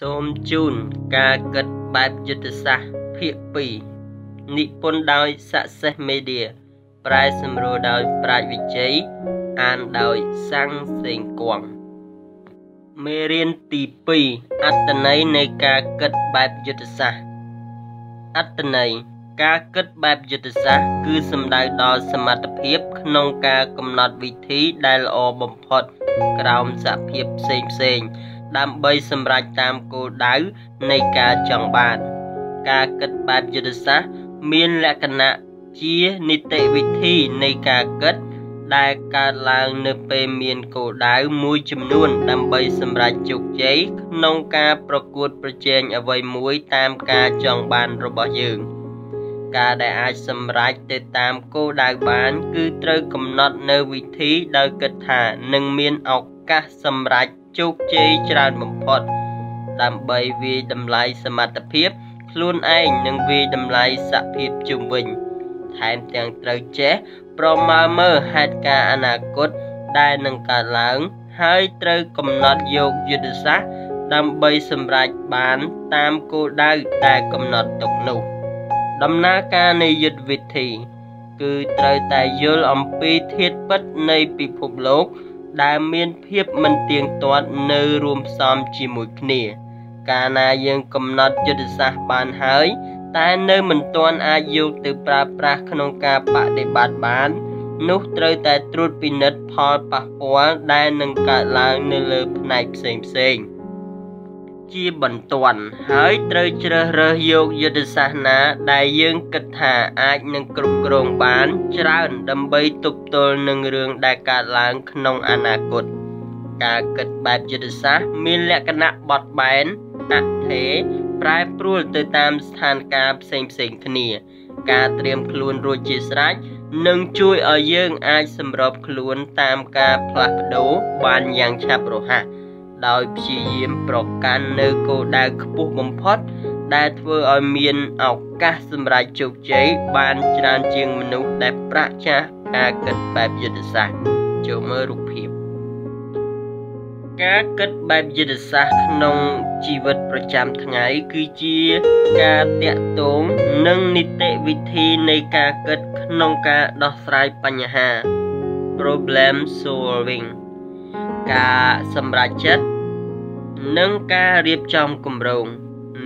សូមជូនការគិតបែបយុទ្ធសាស្ត្រភាគ2និពន្ធដោយ Success Media ប្រែសម្រួលដោយប្រាជ្ញវិជ័យអានដោយសាំងសេងគង់មេរៀនទី2អត្តន័យនៃការគិតបែបយុទ្ធសាស្ត្រអត្តន័យការគិតបែបយុទ្ធសាស្ត្រគឺសំដៅដល់សមត្ថភាពក្នុងការកំណត់វិធីដែលល្អបំផុតក្រោមសភាពផ្សេងផ្សេង ដើម្បីសម្រេចតាមគោលដៅនៃការចង់បាន ការគិតបែបយុទ្ធសាស្ត្រមានលក្ខណៈជានីតិវិធីនៃការគិត ដែលកើតឡើងនៅពេលមានគោលដៅមួយចំនួន ដើម្បីសម្រេចជោគជ័យក្នុងការប្រកួតប្រជែងអ្វីមួយតាមការចង់បានរបស់យើង។ការដែលអាចសម្រេចទៅតាមគោលដៅបាន គឺត្រូវកំណត់នៅវិធីដោយគិតថានឹងមានឱកាសសម្រេច ជោគជ័យច្រើនបំផុតដើម្បីវាយតម្លៃសមត្ថភាព ខ្លួនឯងនិងវាយតម្លៃសភាពជុំវិញ ថែមទាំងត្រូវចេះប្រមាលមើលហេតុការណ៍អនាគតដែលនឹងកើតឡើង ហើយត្រូវកំណត់យកយុទ្ធសាស្ត្រដើម្បីសម្រេចបានតាមគោលដៅដែលកំណត់ទុកនោះ។ដំណើរការនៃយុទ្ធវិធី គឺត្រូវតែយល់អំពីធាតុពិតនៃពិភពលោក ដែលមានភាពមិនទៀងទាត់នៅរួមផ្សំជាមួយគ្នា កាលណាយើងកំណត់យុទ្ធសាស្ត្របានហើយ តែនៅមិនទាន់អាចយកទៅប្រើប្រាស់ក្នុងការបដិបត្តិបាន នោះត្រូវតែត្រួតពិនិត្យផលប៉ះពាល់ដែលនឹងកើតឡើងនៅលើផ្នែកផ្សេងផ្សេងៗ ជាបន្ទាន់ហើយត្រូវជ្រើសរើសយកយុទ្ធសាស្ត្រណាដែលយើងគិតថាអាចនឹងគ្រប់គ្រងបានច្រើនដើម្បីទប់ទល់នឹងរឿងដែលកើតឡើងក្នុងអនាគតការគិតបែបយុទ្ធសាស្ត្រមានលក្ខណៈបត់បែនអថេប្រែប្រួលទៅតាមស្ថានភាពផ្សេងផ្សេងគ្នា ការត្រៀមខ្លួនរួចជាស្រេចនឹងជួយឲ្យយើងអាចសម្របខ្លួនតាមការផ្លាស់ប្ដូរបានយ៉ាងឆាប់រហ័ស ដោយព្យាយាមប្រកាន់នៅគោលដៅខ្ពស់បំផុត ដែលធ្វើឲ្យមានឱកាសសម្រេចជោគជ័យបានច្រើនជាងមនុស្សដែលប្រាក់ចាស់ការគិតបែបយុទ្ធសាស្ត្រចូលមើលរូបភាពការគិតបែបយុទ្ធសាស្ត្រក្នុងជីវិតប្រចាំថ្ងៃគឺជាការតាក់ទងនឹងនីតិវិធីនៃការគិតក្នុងការដោះស្រាយបញ្ហា problem solving ការសម្រេចចិត្តនិងការរៀបចំគម្រោង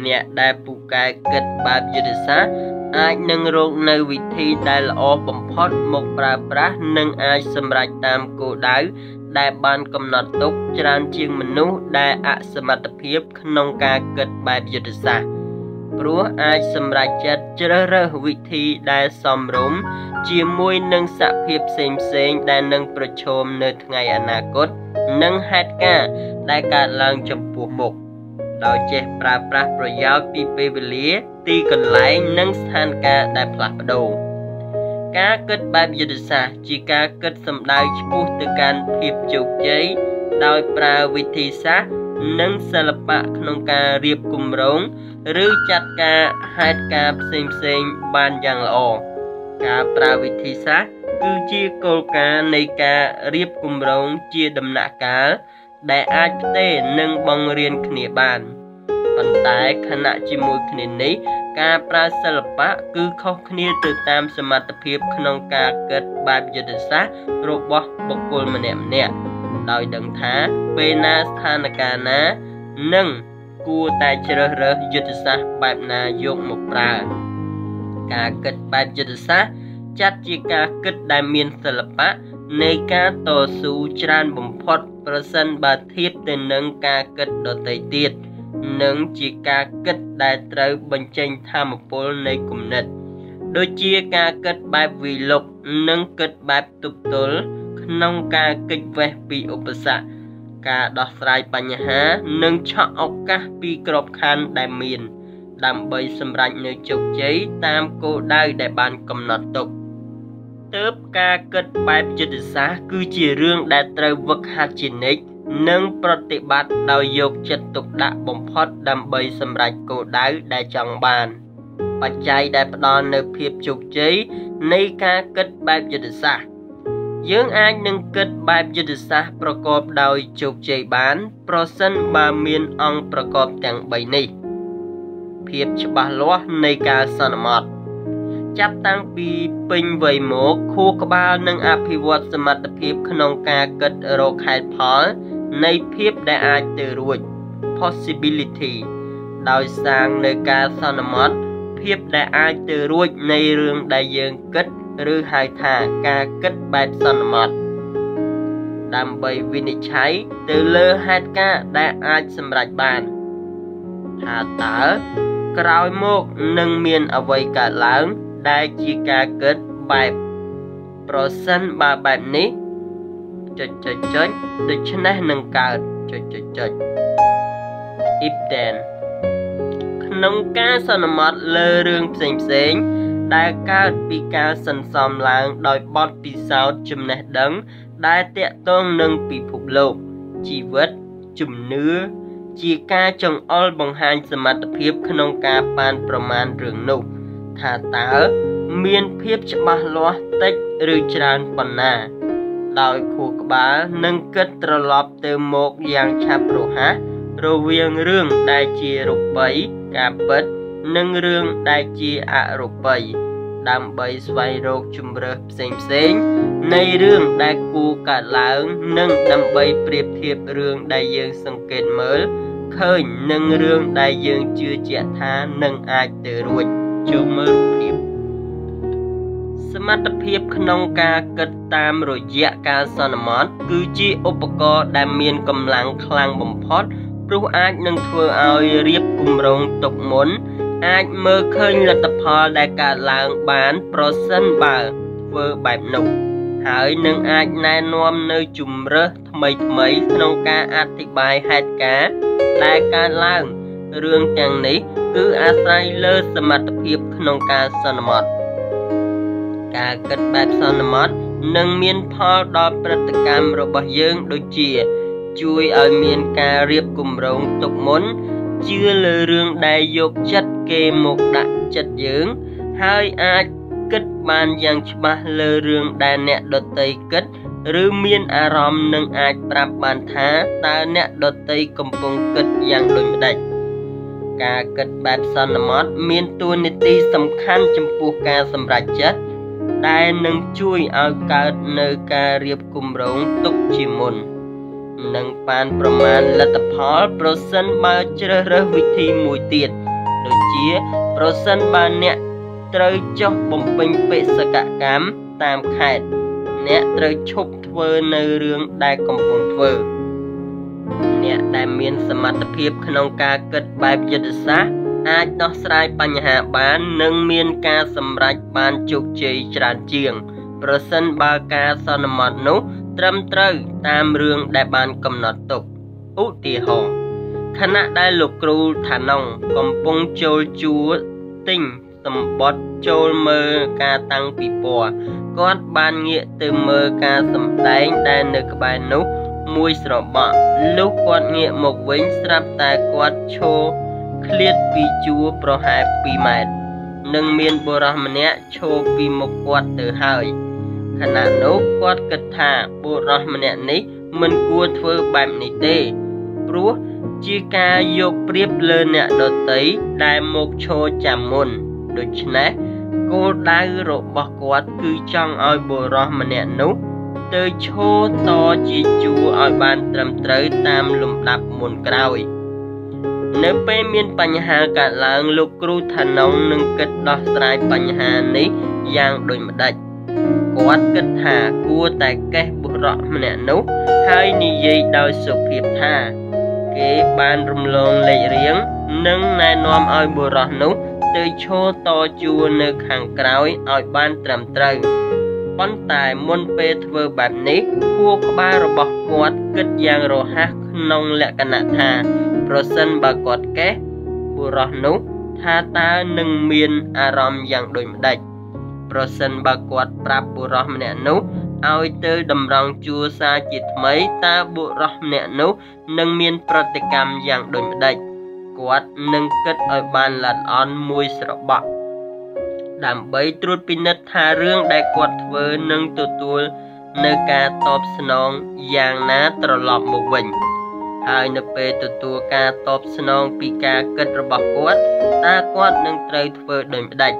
អ្នកដែលពូកែគិតបែបយុទ្ធសាស្ត្រអាចនឹងរកនៅវិធីដែលល្អបំផុតមកប្រើប្រាស់និងអាចសម្រេចតាមគោលដៅដែលបានកំណត់ទុកច្រើនជាងមនុស្សដែលអសមត្ថភាពក្នុងការគិតបែបយុទ្ធសាស្ត្រ ព្រោះអាចសម្រេចចិត្តជ្រើសរើសវិធីដែលសមរម្យជាមួយនឹងសភាពផ្សេងផ្សេងដែលនឹងប្រឈមនៅថ្ងៃអនាគតនិងហេតុការណ៍ដែលកើតឡើងចំពោះមុខដោយចេះប្រើប្រាស់ប្រយោជន៍ពីពេលវេលា ទីកន្លែងនិងស្ថានភាពដែលផ្លាស់ប្ដូរការគិតបែបយុទ្ធសាស្ត្រជាការគិតសម្ដៅឆ្ពោះទៅកាន់ភាពជោគជ័យដោយប្រើវិធីសាស្ត្រនិងសិល្បៈក្នុងការរៀបគម្រោង ឬចាត់ការហេតុការផ្សេងផ្សេងបានយ៉ាងល្អការប្រើវិធីសាស្ត្រគឺជាគោលការណ៍នៃការរៀបគម្រោងជាដំណាក់កាលដែលអាចផ្ទេរនិងបង្រៀនគ្នាបានប៉ុន្តែខណៈជាមួយគ្នានេះការប្រើសិល្បៈគឺខុសគ្នាទៅតាមសមត្ថភាពក្នុងការគិតបែបយុទ្ធសាស្ត្ររបស់បុគ្គលម្នាក់ម្នាក់ដោយដឹងថាពេលណាស្ថានភាពណានិង គួរតែជ្រើសរើសយុទ្ធសាស្ត្របែបណាយកមកប្រើការគិតបែបយុទ្ធសាស្ត្រចាត់ជាការគិតដែលមានសិល្បៈនៃការតស៊ូច្រើនបំផុតប្រសិនបើធៀបទៅនឹងការគិតដទៃទៀតនិងជាការគិតដែលត្រូវបញ្ចេញធម៌ពលនៃគំនិតដូចជាការគិតបែបវិលុកនិងគិតបែបទប់ទល់ក្នុងការកិច្ចវេះពីឧបសគ្គ ការដោះស្រាយបញ្ហា និងឆក់ឱកាសពីក្របខ័ណ្ឌដែលមាន ដើម្បីសម្រេចនូវជោគជ័យតាមគោលដៅដែលបានកំណត់ទុកទើបការគិតបែបយុទ្ធសាស្ត្រគឺជារឿងដែលត្រូវវឹកហាត់ជានិច្ចនិងប្រតិបត្តិដោយយកចិត្តទុកដាក់បំផុតដើម្បីសម្រេចគោលដៅដែលចង់បាន បច្ច័យដែលផ្ដល់នូវភាពជោគជ័យនៃការគិតបែបយុទ្ធសាស្ត្រ យើងអាចនឹងគិតបែបយុទ្ធសាស្ត្រប្រកបដោយជោគជ័យបាន ប្រសិនបើមានអង្គប្រកបទាំង3នេះ ភាពច្បាស់លាស់នៃការសន្មត់ចាប់តាំងពីពេញវ័យមកខួរក្បាលនឹងអភិវឌ្ឍសមត្ថភាពក្នុងការគិតរកហេតុផលនៃភាពដែលអាចទៅរួច possibility ដោយសាងនៅការសន្មត់ភាពដែលអាចទៅរួចនៃរឿងដែលយើងគិត ឬហៅថាការគិតបែបសន្មត់ដើម្បីវិនិច្ឆ័យទៅលើហេតុការណ៍ដែលអាចសម្រេចបានថាតើក្រោយមកនឹងមានអ្វីកើតឡើង ដែលជាការគិតបែបប្រសិនបើបែបនេះចុចចុចចុចដូច្នេះនឹងកើតចុចចុចចុច if then ក្នុងការសន្មត់លើរឿងផ្សេងផ្សេង ដែលកើតពីការសន្សំឡើងដោយបទពិសោធន៍ចំណេះដឹង ដែលតាក់ទងនឹងពិភពលោក ជីវិតជំនឿជាការចង្អុលបង្ហាញសមត្ថភាពក្នុងការប៉ានប្រមាណរឿងនោះថាតើមានភាពច្បាស់លាស់តិចឬច្រើនប៉ុណ្ណា ដោយខួរក្បាលនឹងគិតត្រឡប់ទៅមកយ៉ាងឆាប់រហ័សរវាងរឿងដែលជារូបីការពិត និងរឿងដែលជាអរូបីដើម្បីស្វែងរកជំរើសផ្សេងផ្សេងនៃរឿងដែលគួរកើតឡើង និងដើម្បីប្រៀបធៀបរឿងដែលយើងសង្កេតមើលឃើញនឹងរឿងដែលយើងជឿជាក់ថានឹងអាចទៅរួចចូលមើលរូបភាពសមត្ថភាពក្នុងការគិតតាមរយៈការសន្មត់គឺជាឧបករណ៍ដែលមានកម្លាំងខ្លាំងបំផុតព្រោះអាចនឹងធ្វើឲ្យរៀបគម្រោងទុកមុន អាចមើលឃើញលទ្ធផលដែលកើតឡើងបានប្រសិនបើធ្វើបែបនោះហើយនឹងអាចណែនាំនៅជំរើសថ្មីថ្មីក្នុងការអធិប្បាយហេតុការណ៍ដែលកើតឡើងរឿងទាំងនេះគឺអាស្រ័យលើសមត្ថភាពក្នុងការសន្មត់ការគិតបែបសន្មត់នឹងមានផលដល់ព្រឹត្តិកម្មរបស់យើងដូចជា ជួយឲ្យមានការរៀបគម្រោងទុកមុន ជឿលើរឿងដែលយកចិត្តគេមកដាក់ចិត្តយើង ហើយអាចគិតបានយ៉ាងច្បាស់លើរឿងដែលអ្នកដតីគិត ឬមានអារម្មណ៍នឹងអាចប្រាប់បានថាតើអ្នកដតីកំពុងគិតយ៉ាងដូចម្ដេចការគិតបែបសន្មត់មានតួនាទីសំខាន់ចំពោះការសម្រេចចិត្តដែលនឹងជួយឲ្យកើតនៅការរៀបគម្រោងទុកជាមុន និងបានប្រមាណលទ្ធផល ប្រសិនបើជ្រើសរើសវិធីមួយទៀតដូចជា ប្រសិនបើអ្នកត្រូវចុះបំពេញបេសកកម្មតាមខេត្តអ្នកត្រូវឈប់ធ្វើនៅរឿងដែលកំពុងធ្វើអ្នកដែលមានសមត្ថភាពក្នុងការគិតបែបយុទ្ធសាស្ត្រអាចដោះស្រាយបញ្ហាបាននិងមានការសម្រេចបានជោគជ័យច្រើនជាង ប្រសិនបើការសន្មត់នោះ ត្រឹមត្រូវតាមរឿងដែលបានកំណត់ទុកឧទាហរណ៍ខណៈដែលលោកគ្រូថាណុងកំពុងចូលជួទិញសម្បត្តិចូលមើលការតាំងពិព័រណ៍គាត់បានងាកទៅមើលការសម្ដែងដែលនៅក្បែរនោះមួយស្របក់លុះគាត់ងាកមកវិញស្រាប់តែគាត់ឈរឃ្លាតពីជួរប្រហែល2ម៉ែត្រនិងមានបុរសម្នាក់ឈរពីមុខគាត់ទៅហើយ ខណៈនោះគាត់គិតថាបុរសម្នាក់នេះមិនគួរធ្វើបែបនេះទេ ព្រោះជាការយកប្រៀបលើអ្នកដតីដែលមកឈរចាំមុន ដូច្នេះគោលដៅរបស់គាត់គឺចង់ឲ្យបុរសម្នាក់នោះទៅឈរតជាជួរឲ្យបានត្រឹមត្រូវតាមលំដាប់មុនក្រោយនៅពេលមានបញ្ហាកើតឡើងលោកគ្រូថាណុងនឹងគិតដោះស្រាយបញ្ហានេះយ៉ាងដូចម្ដេច គាត់គិតថាគួរតែកេះបុរសម្នាក់នោះ ហើយនិយាយដោយសុភាពថា គេបានរំលងលេខរៀងនិងណែនាំឲ្យបុរសនោះទៅឈរតជួរនៅខាងក្រោយឲ្យបានត្រឹមត្រូវប៉ុន្តែមុនពេលធ្វើបែបនេះខួរក្បាលរបស់គាត់គិតយ៉ាងរហ័សក្នុងលក្ខណៈថា ប្រសិនបើគាត់កេះបុរសនោះថាតើនឹងមានអារម្មណ៍យ៉ាងដូចម្ដេច ប្រសិនបើគាត់ប្រាប់បុរសម្នាក់នោះឲ្យទៅតម្រង់ជួរសារជាថ្មីតើបុរសម្នាក់នោះនឹងមានប្រតិកម្មយ៉ាងដូចម្ដេចគាត់នឹងគិតឲ្យបានល្អិតល្អន់មួយស្របក់ដើម្បីត្រួតពិនិត្យថារឿងដែលគាត់ធ្វើនឹងទទួលនៅការតបស្នងយ៉ាងណាត្រឡប់មកវិញហើយនៅពេលទទួលការតបស្នងពីការគិតរបស់គាត់តើគាត់នឹងត្រូវធ្វើដូចម្ដេច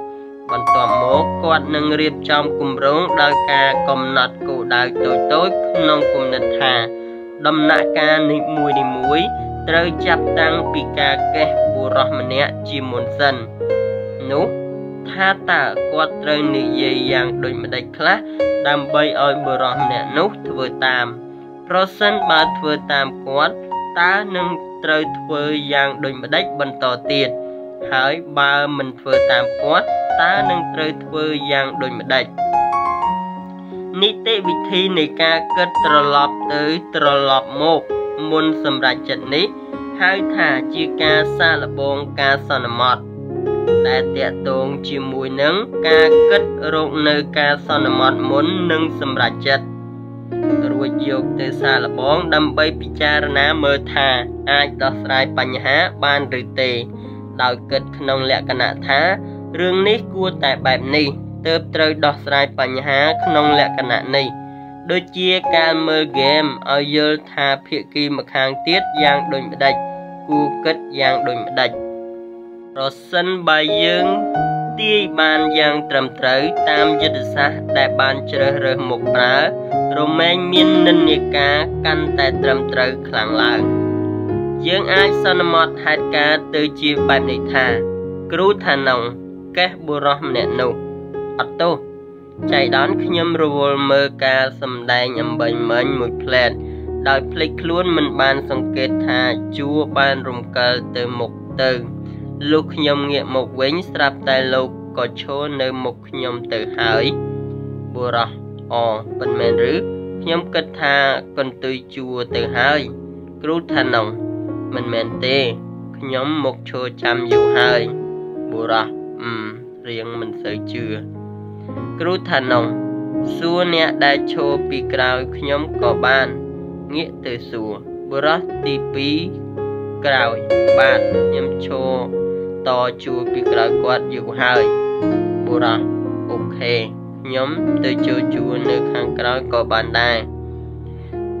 បន្ទាប់មកគាត់នឹងរៀបចំគម្រោងដោយការកំណត់គោលដៅតូចៗក្នុងគំនិតថា ដំណាក់កាលនីមួយៗត្រូវចាប់តាំងពីការកេះបុរសម្នាក់ជាមុនសិននោះថាតើគាត់ត្រូវនិយាយយ៉ាងដូចម្ដេចខ្លះដើម្បីឲ្យបុរសម្នាក់នោះធ្វើតាមប្រសិនបើធ្វើតាមគាត់តើនឹងត្រូវធ្វើយ៉ាងដូចម្ដេចបន្តទៀត ហើយបើមិនធ្វើតាមគាត់តើនឹងត្រូវធ្វើយ៉ាងដូចម្ដេចនីតិវិធីនៃការគិតត្រឡប់ទៅត្រឡប់មកមុនសម្រាប់ចិត្តនេះហៅថាជាការសាកល្បងការសន្មត់ដែលតកតងជាមួយនឹងការគិតរកនៅការសន្មត់មុននឹងសម្រាប់ចិត្តរួចយកទៅសាកល្បងដើម្បីពិចារណាមើលថាអាចដោះស្រាយបញ្ហាបានឬទេ ដោយគិតក្នុងលក្ខណៈថារឿងនេះគួរតែបែបនេះទើបត្រូវដោះស្រាយបញ្ហាក្នុងលក្ខណៈនេះដូចជាការមើលហ្គេមឲ្យយល់ថាភាគីម្ខាងទៀតយ៉ាងដូចម្ដេចគួរគិតយ៉ាងដូចម្ដេចប្រសិនបើយើងទាយបានយ៉ាងត្រឹមត្រូវតាមយុទ្ធសាស្ត្រដែលបានជ្រើសរើសមុខប្រើរមែងមាននិន្នាការកាន់តែត្រឹមត្រូវខ្លាំងឡើង យើងអាចសន្មត់ហេតុការណ៍ទៅជាបែបនេះថា គ្រូថាណងកេះបុរសម្នាក់នោះអត់ទោសចៃដន្យខ្ញុំរវល់មើលការសម្ដែងអំបញ្ញមិញមួយផ្លែតដោយភ្លេចខ្លួនមិនបានសង្កេតថាជួបានរំកិលទៅមុខទៅលុះខ្ញុំងាកមកវិញស្រាប់តែលោកក៏ឈរនៅមុខខ្ញុំទៅហើយបុរសអប៉ុន្មានឬខ្ញុំគិតថាកន្ទុយជួទៅហើយគ្រូថាណង មិនមែនទេខ្ញុំមកឈរចាំយូរហើយបុរសអឺរៀងមិនសូវជឿគ្រូថាណងសួរអ្នកដែលឈរពីក្រោយខ្ញុំក៏បានងាកទៅសួរបុរសទី2ក្រោយបាទខ្ញុំឈរតជួពីក្រោយគាត់យូរហើយបុរសអូខេខ្ញុំទៅចូលជួនៅខាងក្រោយក៏បានដែរ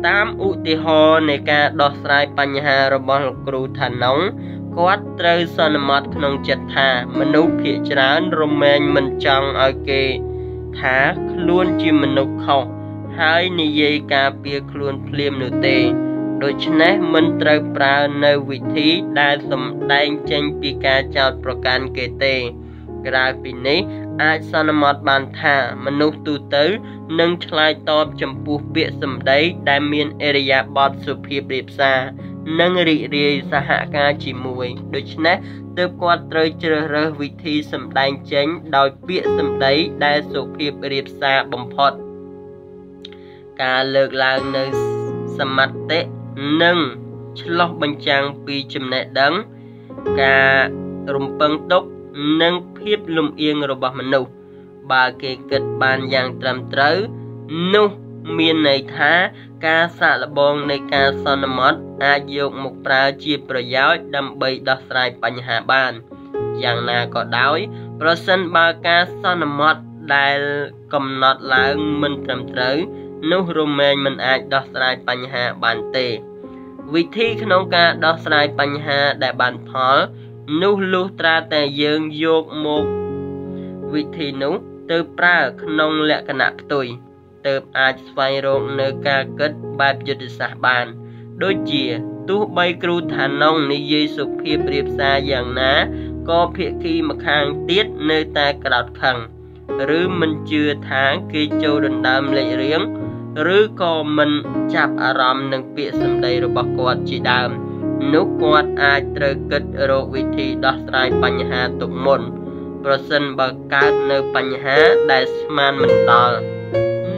តាមឧទាហរណ៍នៃការដោះស្រាយបញ្ហារបស់លោកគ្រូថាណុងគាត់ត្រូវសន្មត់ក្នុងចិត្តថា មនុស្សភាគច្រើនរមែងមិនចង់ឲ្យគេថាខ្លួនជាមនុស្សខុសហើយនិយាយការពារខ្លួនភ្លាមនោះទេដូច្នេះមិនត្រូវប្រើនៅវិធីដែលសម្ដែងចេញពីការចោទប្រកាន់គេទេ ក្រៅពីនេះអាចសន្មត់បានថាមនុស្សទូទៅ នឹងឆ្លើយតបចំពោះពាក្យសម្ដីដែលមានអរិយាបថសុភាពរាបសារ និងរីករាយសហការជាមួយ ដូច្នេះទើបគាត់ត្រូវជ្រើសរើសវិធីសម្ដែងចេញដោយពាក្យសម្ដីដែលសុភាពរាបសារបំផុត ការលើកឡើងនៅសមត្ថៈនិងឆ្លោះបញ្ចាំងពីចំណេះដឹង ការរំពឹងទុកនិងភាពលំអៀងរបស់មនុស្ស បើគេគិតបានយ៉ាងត្រឹមត្រូវនោះមានន័យថាការសាកល្បងនៃការសន្មត់អាចយកមកប្រើជាប្រយោជន៍ដើម្បីដោះស្រាយបញ្ហាបានយ៉ាងណាក៏ដោយ ប្រសិនបើការសន្មត់ដែលកំណត់ឡើងមិនត្រឹមត្រូវ នោះរមែងមិនអាចដោះស្រាយបញ្ហាបានទេ វិធីក្នុងការដោះស្រាយបញ្ហាដែលបានផល នោះលុះត្រាតែយើងយកមកវិធីនោះ ទៅប្រើក្នុងលក្ខណៈផ្ទុយទើបអាចស្វែងរកនៅការគិតបែបយុទ្ធសាស្ត្របាន ដូចជាទោះបីគ្រូថាណងនិយាយសុភាពរៀបសារយ៉ាងណាក៏ភាគីម្ខាងទៀតនៅតែក្រោតខឹងឬមិនជឿថាគេចូលដណ្ដើមលេខរៀងឬក៏មិនចាប់អារម្មណ៍នឹងពាក្យសម្ដីរបស់គាត់ជាដើម នោះគាត់អាចត្រូវគិតរកវិធីដោះស្រាយបញ្ហាទុកមុន ប្រសិនបើកើតនៅបញ្ហាដែលស្មានមិនដល់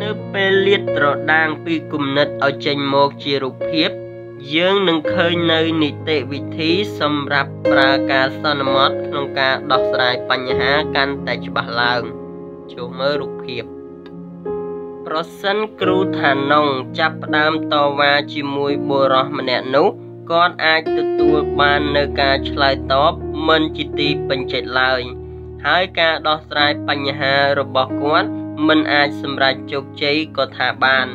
នៅពេលលាតត្រដាងពីគំនិតឲ្យចេញមកជារូបភាព យើងនឹងឃើញនៅនីតិវិធីសម្រាប់ប្រើការសន្មត់ក្នុងការដោះស្រាយបញ្ហាកាន់តែច្បាស់ឡើងចូលមើលរូបភាពប្រសិនគ្រូថាណុងចាប់ផ្ដើមតវ៉ាជាមួយបុរសម្នាក់នោះគាត់អាចទទួលបាននៅការឆ្លើយតបមិនជាទីពេញចិត្តឡើយ ហើយការដោះស្រាយបញ្ហារបស់គាត់មិនអាចសម្រេចជោគជ័យក៏ថាបាន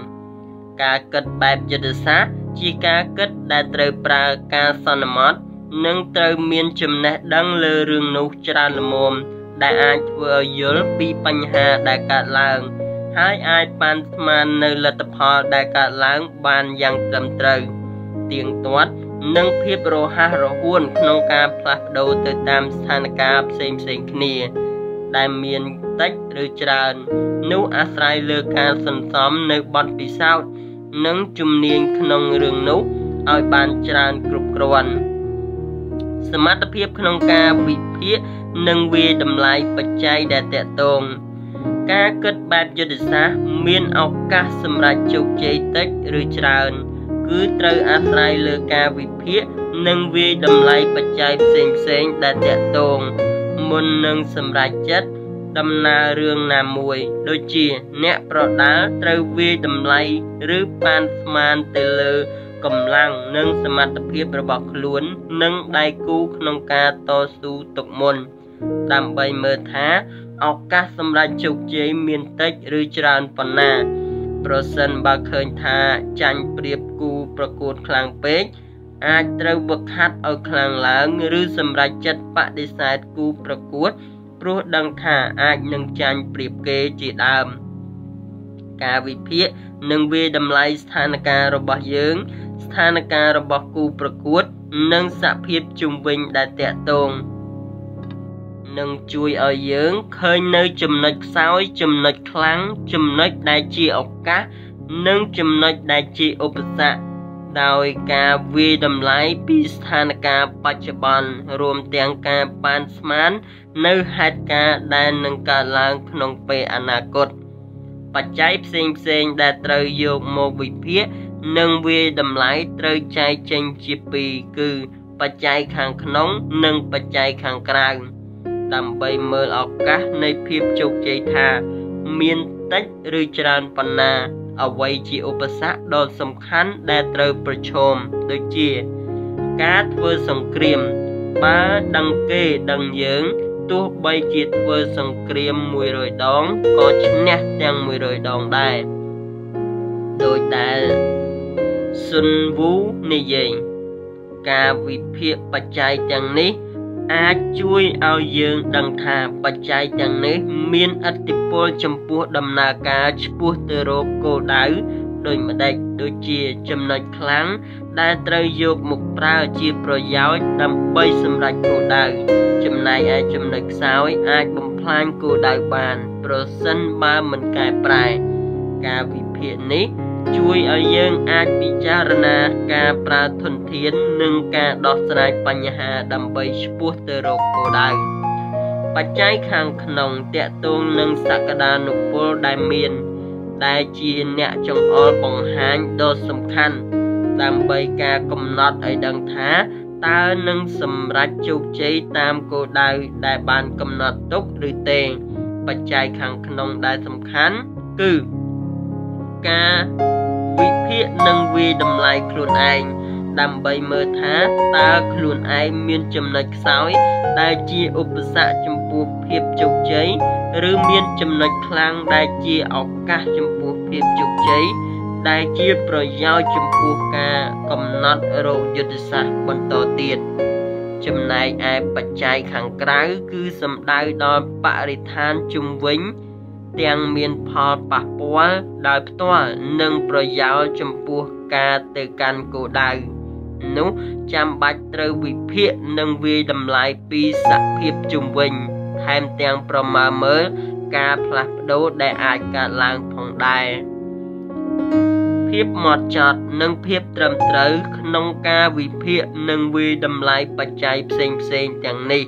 ការគិតបែបយុទ្ធសាស្ត្រជាការគិតដែលត្រូវប្រើការសន្មត់និងត្រូវមានចំណេះដឹងលើរឿងនោះច្រើនល្មមដែលអាចធ្វើឲ្យយល់ពីបញ្ហាដែលកើតឡើង ហើយអាចបានស្មាននៅលទ្ធផលដែលកើតឡើងបានយ៉ាងត្រឹមត្រូវទៀងទាត់ និងភាពរហ័សរហួនក្នុងការផ្លាស់ប្ដូរទៅតាមស្ថានភាពផ្សេងផ្សេងគ្នា ដែលមានតិចឬច្រើន នោះអាស្រ័យលើការសន្សំនៅបទពិសោធន៍និងជំនាញក្នុងរឿងនោះឲ្យបានច្រើនគ្រប់គ្រាន់សមត្ថភាពក្នុងការវិភាគនិងវាតម្លៃបច្ច័យដែលតកតងការគិតបែបយុទ្ធសាស្ត្រមានឱកាសសម្រាប់ជោគជ័យតិចឬច្រើន គឺត្រូវអាស្រ័យលើការវិភាគនិងវាតម្លៃបច្ច័យផ្សេងផ្សេងដែលតកតងមុននឹងសម្រេចចិត្តដំណើររឿងណាមួយ ដូចជា អ្នកប្រដាល់ត្រូវវាតម្លៃឬប៉ានស្មានទៅលើកម្លាំងនិងសមត្ថភាពរបស់ខ្លួន និងដៃគូក្នុងការតស៊ូទុកមុន ដើម្បីមើលថាឱកាសសម្រាប់ជោគជ័យមានតិចឬច្រើនប៉ុណ្ណា ប្រសិនបើឃើញថាចាញ់ប្រៀបគូប្រកួតខ្លាំងពេកអាចត្រូវវឹកហាត់ឲ្យខ្លាំងឡើង ឬសម្រេចចិត្តបដិសេធគូប្រកួត ព្រោះដឹងថាអាចនឹងចាញ់ប្រៀបគេជាដើម ការវិភាគនិងវាតម្លៃស្ថានភាពរបស់យើង ស្ថានភាពរបស់គូប្រកួត និងសភាពជុំវិញដែលតាក់ទង នឹងជួយឲ្យយើងឃើញនៅចំណុចខ្សោយចំណុចខ្លាំងចំណុចដែលជាឱកាសនិងចំណុចដែលជាឧបសគ្គដោយការវាយតម្លៃពីស្ថានភាពបច្ចុប្បន្នរួមទាំងការប៉ានស្មាននៅហេតុការណ៍ដែលនឹងកើតឡើងក្នុងពេលអនាគតបច្ច័យផ្សេងផ្សេងដែលត្រូវយកមកវិភាគនិងវាយតម្លៃត្រូវចែកចេញជាពីរគឺបច្ច័យខាងក្នុងនិងបច្ច័យខាងក្រៅ ដើម្បីមើលឱកាសនៃភាពជោគជ័យថា មានតិចឬច្រើនប៉ុណ្ណាអ្វីជាឧបសគ្គដ៏សំខាន់ដែលត្រូវប្រឈមដូចជា ការធ្វើសង្គ្រាម បើដឹងគេដឹងយើងទោះបីជាធ្វើសង្គ្រាម100ដងក៏ឈ្នះទាំង100ដងដែរដោយដែលស៊ុនវូនិយាយការវិភាគបច្ច័យទាំងនេះ អាចជួយឲ្យយើងដឹងថាបច្ច័យទាំងនេះមានឥទ្ធិពលចំពោះដំណើរការឆ្ពោះទៅរកគោលដៅដូចម្ដេចដូចជាចំណុចខ្លាំងដែលត្រូវយកមកប្រើជាប្រយោជន៍ដើម្បីសម្រេចគោលដៅចំណែកឯចំណុចខ្សោយអាចបំផ្លាញគោលដៅបាន ប្រសិនបើមិនកែប្រែ ការវិភាគនេះ ជួយឲ្យយើងអាចពិចារណាការប្រើធនធាន និងការដោះស្រាយបញ្ហាដើម្បីឆ្ពោះទៅរកគោលដៅបច្ច័យខាងក្នុងតកតងនឹងសក្តានុពលដែលមាន ដែលជាអ្នកចង្អុលបង្ហាញដ៏សំខាន់ដើម្បីការកំណត់ឲ្យដឹងថាតើនឹងសម្រេចជោគជ័យតាមគោលដៅដែលបានកំណត់ទុកឬទេបច្ច័យខាងក្នុងដែលសំខាន់គឺការ វិភាគនិងវាយតម្លៃខ្លួនឯងដើម្បីមើលថាតើខ្លួនឯងមានចំណុចខ្សោយដែលជាឧបសគ្គចំពោះភាពជោគជ័យឬមានចំណុចខ្លាំងដែលជាឱកាសចំពោះភាពជោគជ័យដែលជាប្រយោជន៍ចំពោះការកំណត់រោគយុទ្ធសាស្ត្របន្តទៀតចំណែកឯបច្ច័យខាងក្រៅគឺសំដៅដល់បរិស្ថានជុំវិញ ទាំងមានផលប៉ះពាល់ដោយផ្ទាល់និងប្រយោជន៍ចំពោះការទៅកាន់គោលដៅនោះចាំបាច់ត្រូវវិភាគនិងវាយតម្លៃពីសភាពជុំវិញថែមទាំងប្រមាណមើលការផ្លាស់ប្ដូរដែលអាចកើតឡើងផងដែរភាពម៉ត់ចត់និងភាពត្រឹមត្រូវក្នុងការវិភាគនិងវាយតម្លៃបច្ច័យផ្សេងផ្សេងទាំងនេះ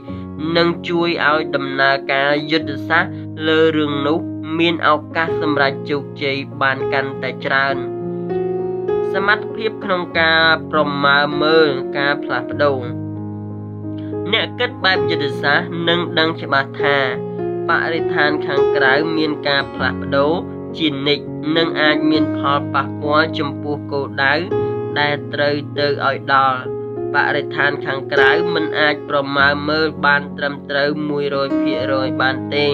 នឹងជួយឲ្យដំណើរការយុទ្ធសាស្ត្រលើរឿងនោះ មានឱកាសសម្រាប់ជោគជ័យបានកាន់តែច្រើនសមត្ថភាពក្នុងការប្រមាណមើលការផ្លាស់ប្ដូរអ្នកគិតបែបយុទ្ធសាស្ត្រនឹងដឹងច្បាស់ថាបរិស្ថានខាងក្រៅមានការផ្លាស់ប្ដូរជានិច្ចនិងអាចមានផលប៉ះពាល់ចំពោះគោលដៅដែលត្រូវទៅឲ្យដល់បរិស្ថានខាងក្រៅមិនអាចប្រមាណមើលបានត្រឹមត្រូវ100%បានទេ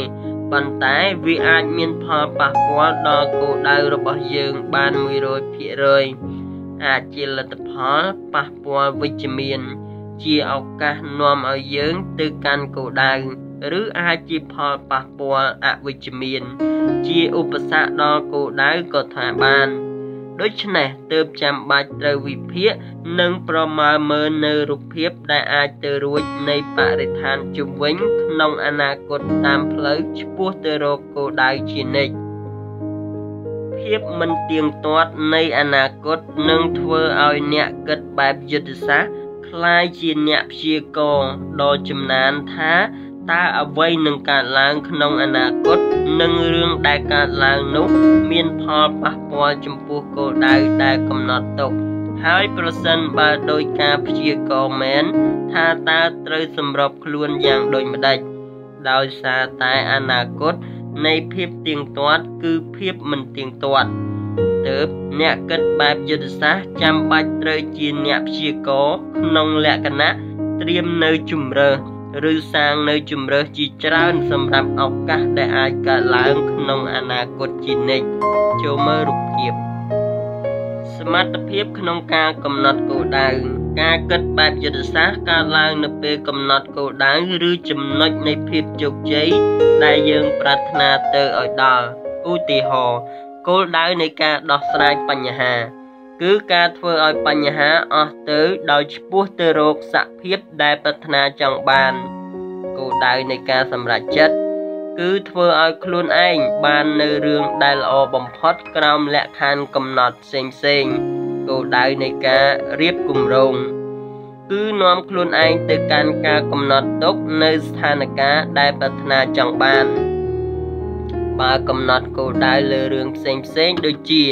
បប៉ុន្តែវាអាចមានផលប៉ះពាល់ដល់គោលដៅរបស់យើងបាន100%អាចជាលទ្ធផលប៉ះពាល់វិជ្ជមាន ជាឱកាសនាំឲ្យយើងទៅកាន់គោលដៅឬអាចជាផលប៉ះពាល់អវិជ្ជមាន ជាឧបសគ្គដល់គោលដៅក៏ថាបាន ដូច្នេះទើបចាំបាច់ត្រូវវិភាគនិងប្រមើលមើលនៅរូបភាពដែលអាចទៅរួចនៃបរិស្ថានជុំវិញក្នុងអនាគតតាមផ្លូវឆ្ពោះទៅរកគោលដៅជានិច្ចភាពមិនទៀងទាត់នៃអនាគតនឹងធ្វើឲ្យអ្នកគិតបែបយុទ្ធសាស្ត្រคล้ายជាអ្នកព្យាករណ៍ដ៏ចំណានថា តើអ្វីនឹងកើតឡើងក្នុងអនាគតនិងរឿងដែលកើតឡើងនោះ មានផលប៉ះពាល់ចំពោះគោលដៅដែលកំណត់ទុកហើយប្រសិនបើដោយការព្យាករណ៍មែនថាតើត្រូវសម្របខ្លួនយ៉ាងដូចម្ដេចដោយសារតែអនាគតនៃភាពទៀងទាត់គឺភាពមិនទៀងទាត់ទើបអ្នកគិតបែបយុទ្ធសាស្ត្រចាំបាច់ត្រូវជាអ្នកព្យាករណ៍ក្នុងលក្ខណៈត្រៀមនៅជំរើស ឬសាងនៅជំរើសជាច្រើនសម្រាប់ឱកាសដែលអាចកើតឡើងក្នុងអនាគតជានិច្ចចូលមើលរូបភាព សមត្ថភាពក្នុងការកំណត់គោលដៅការគិតបែបយុទ្ធសាស្ត្រកើតឡើងនៅពេលកំណត់គោលដៅឬចំណុចនៃភាពជោគជ័យដែលយើងប្រាថ្នាទៅឲ្យដល់ឧទាហរណ៍គោលដៅនៃការដោះស្រាយបញ្ហា គឺការធ្វើឲ្យបញ្ហាអស់ទៅដោយឆ្ពោះទៅរកសភាពដែលប្រាថ្នាចង់បានគោលដៅនៃការសម្រេចចិត្តគឺធ្វើឲ្យខ្លួនឯងបាននៅរឿងដែលល្អបំផុតក្រោមលក្ខខណ្ឌកំណត់ផ្សេងផ្សេងគោលដៅនៃការរៀបគម្រោងគឺនាំខ្លួនឯងទៅកាន់ការកំណត់ទុកនៅស្ថានភាពដែលប្រាថ្នាចង់បានបើកំណត់គោលដៅលើរឿងផ្សេងផ្សេងដូចជា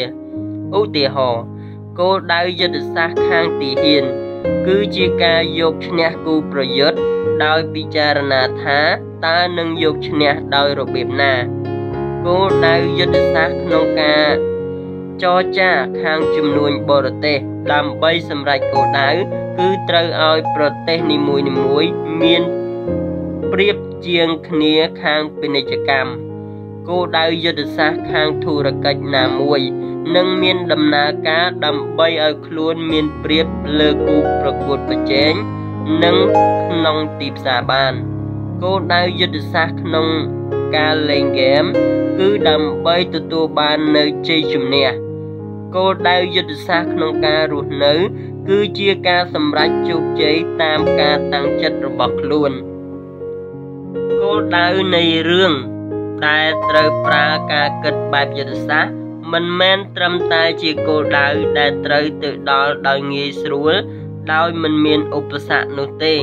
ឧទាហរណ៍ គោលដៅយុទ្ធសាស្ត្រខាងទីហ៊ាន គឺជាការយកឈ្នះគូប្រយុទ្ធដោយពិចារណាថាតើនឹងយកឈ្នះដោយរបៀបណាគោលដៅយុទ្ធសាស្ត្រក្នុងការចរចាខាងជំនួញបរទេសដើម្បីសម្រេចគោលដៅគឺត្រូវឲ្យប្រទេសនីមួយៗមានប្រៀបជាងគ្នាខាងពាណិជ្ជកម្មគោលដៅយុទ្ធសាស្ត្រខាងធុរកិច្ចណាមួយ និងមានដំណើរការដើម្បីឲ្យខ្លួនមានប្រៀបលើគូប្រកួតប្រជែងនិងក្នុងទីផ្សារបានគោលដៅយុទ្ធសាស្ត្រក្នុងការលេងហ្គេមគឺដើម្បីទទួលបាននៅជ័យជំនះគោលដៅយុទ្ធសាស្ត្រក្នុងការរស់នៅ គឺជាការសម្រេចជោគជ័យតាមការតាំងចិត្តរបស់ខ្លួនគោលដៅនៃរឿងដែលត្រូវប្រើការគិតបែបយុទ្ធសាស្ត្រ មិនមែនត្រឹមតែជាគោលដៅដែលត្រូវទៅដល់ដោយងាយស្រួល ដោយមិនមានឧបសគ្គនោះទេ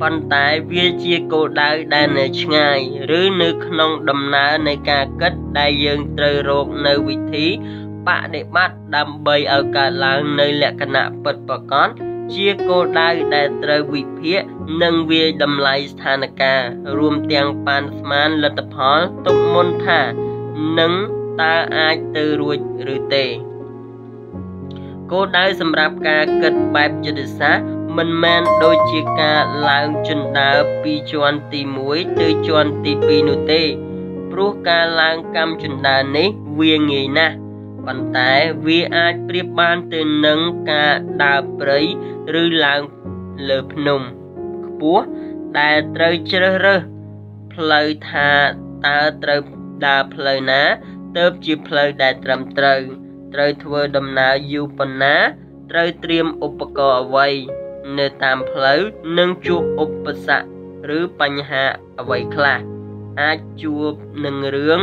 ប៉ុន្តែវាជាគោលដៅដែលនៅឆ្ងាយ ឬនៅក្នុងដំណើរនៃការគិតដែលយើងត្រូវរកនៅវិធីបដិបត្តិដើម្បីឲ្យកើតឡើងនៅលក្ខណៈពិតប្រាកដជាគោលដៅដែលត្រូវវិភាគនិងវាតម្លៃស្ថានភាពរួមទាំងប៉ានស្មានលទ្ធផលទុកមុនថានឹង តើអាចទៅរួចឬទេគោលដៅសម្រាប់ការគិតបែបយុទ្ធសាស្ត្រមិនមែនដូចជាការឡើងជណ្ដើរពីជាន់ទី1ទៅជាន់ទី2នោះទេព្រោះការឡើងកម្មជណ្ដើរនេះវាងាយណាស់ប៉ុន្តែវាអាចប្រៀបបានទៅនឹងការដើរព្រៃឬឡើងលើភ្នំខ្ពស់ដែលត្រូវជ្រើសរើសផ្លូវថាតើត្រូវដើរផ្លូវណា ទើបជាផ្លូវដែលត្រឹមត្រូវត្រូវធ្វើដំណើរយូរប៉ុណ្ណាត្រូវត្រៀមឧបករណ៍អ្វី នៅតាមផ្លូវនិងជួបឧបសគ្គឬបញ្ហាអ្វីខ្លះអាចជួបនឹងរឿង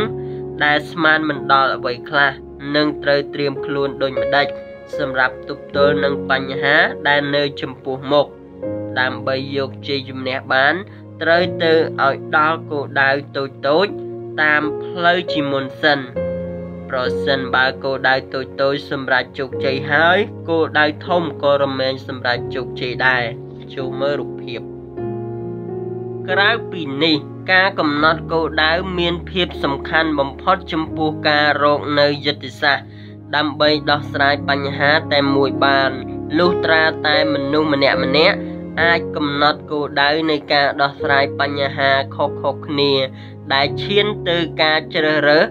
ដែលស្មានមិនដល់អ្វីខ្លះនិងត្រូវត្រៀមខ្លួនដូចម្ដេចសម្រាប់ទប់ទល់នឹងបញ្ហាដែលនៅចំពោះមុខដើម្បីយកជ័យជំនះបាន ត្រូវទៅឲ្យដល់គោលដៅតូចតូច តាមផ្លូវជាមុនសិនប្រសិនបើគោលដៅតូចតូចសម្រាប់ជោគជ័យហើយគោលដៅធំក៏រមែងសម្រាប់ជោគជ័យដែរចូលមើលរូបភាពក្រៅពីនេះការកំណត់គោលដៅមានភាពសំខាន់បំផុតចំពោះការរកនៅយុទ្ធសាស្ត្រដើម្បីដោះស្រាយបញ្ហាតែមួយបានលុះត្រាតែមនុស្សម្នាក់ម្នាក់ អាចកំណត់គោលដៅនៃការដោះស្រាយបញ្ហាខុសៗគ្នា ដែលឈានទៅការជ្រើសរើស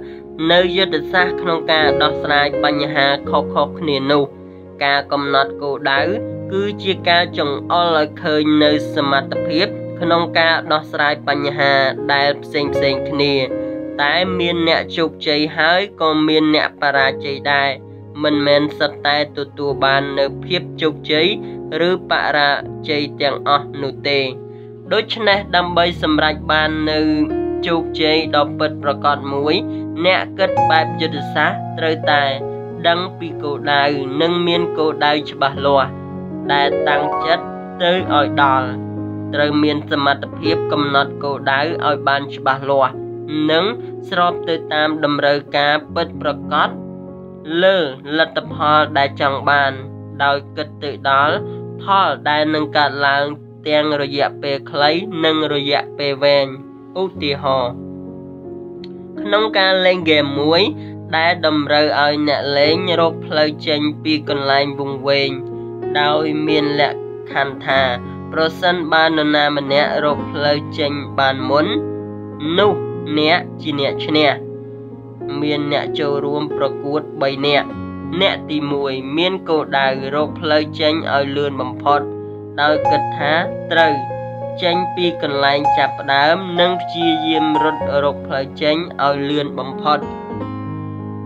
នៅយុទ្ធសាស្ត្រក្នុងការដោះស្រាយបញ្ហាខុសៗគ្នានោះ ការកំណត់គោលដៅ គឺជាការចង្អុលឲ្យឃើញនៅសមត្ថភាព ក្នុងការដោះស្រាយបញ្ហាដែលផ្សេងផ្សេងគ្នា តែមានអ្នកជោគជ័យហើយក៏មានអ្នកបរាជ័យដែរមិនមែនសិតតែទទួលបាននៅភាពជោគជ័យ ឬបរាជ័យទាំងអស់នោះទេ ដូច្នេះដើម្បីសម្រេចបាននៅជោគជ័យដ៏ពិតប្រាកដមួយ អ្នកគិតបែបយុទ្ធសាស្ត្រត្រូវតែដឹងពីគោលដៅនិងមានគោលដៅច្បាស់លាស់ដែលតាំងចិត្តទៅឲ្យដល់ត្រូវមានសមត្ថភាពកំណត់គោលដៅឲ្យបានច្បាស់លាស់និងស្របទៅតាមតម្រូវការពិតប្រាកដលើលទ្ធផលដែលចង់បាន ដោយគិតទៅដល់ ផលដែលនឹងកើតឡើងទាំងរយៈពេលខ្លីនិងរយៈពេលវែងឧទាហរណ៍ក្នុងការលេងហ្គេមមួយដែលតម្រូវឲ្យអ្នកលេងរកផ្លូវចេញពីកន្លែងវង្វេងដោយមានលក្ខខណ្ឌថាប្រសិនបើនរណាម្នាក់រកផ្លូវចេញបានមុននោះអ្នកជាអ្នកឈ្នះមានអ្នកចូលរួមប្រកួត3នាក់ អ្នកទី1មានគោលដៅរកផ្លូវចេញឲ្យលឿនបំផុត ដោយគិតថាត្រូវចេញពីកន្លែងចាប់ផ្ដើមនិងព្យាយាមរត់រកផ្លូវចេញឲ្យលឿនបំផុត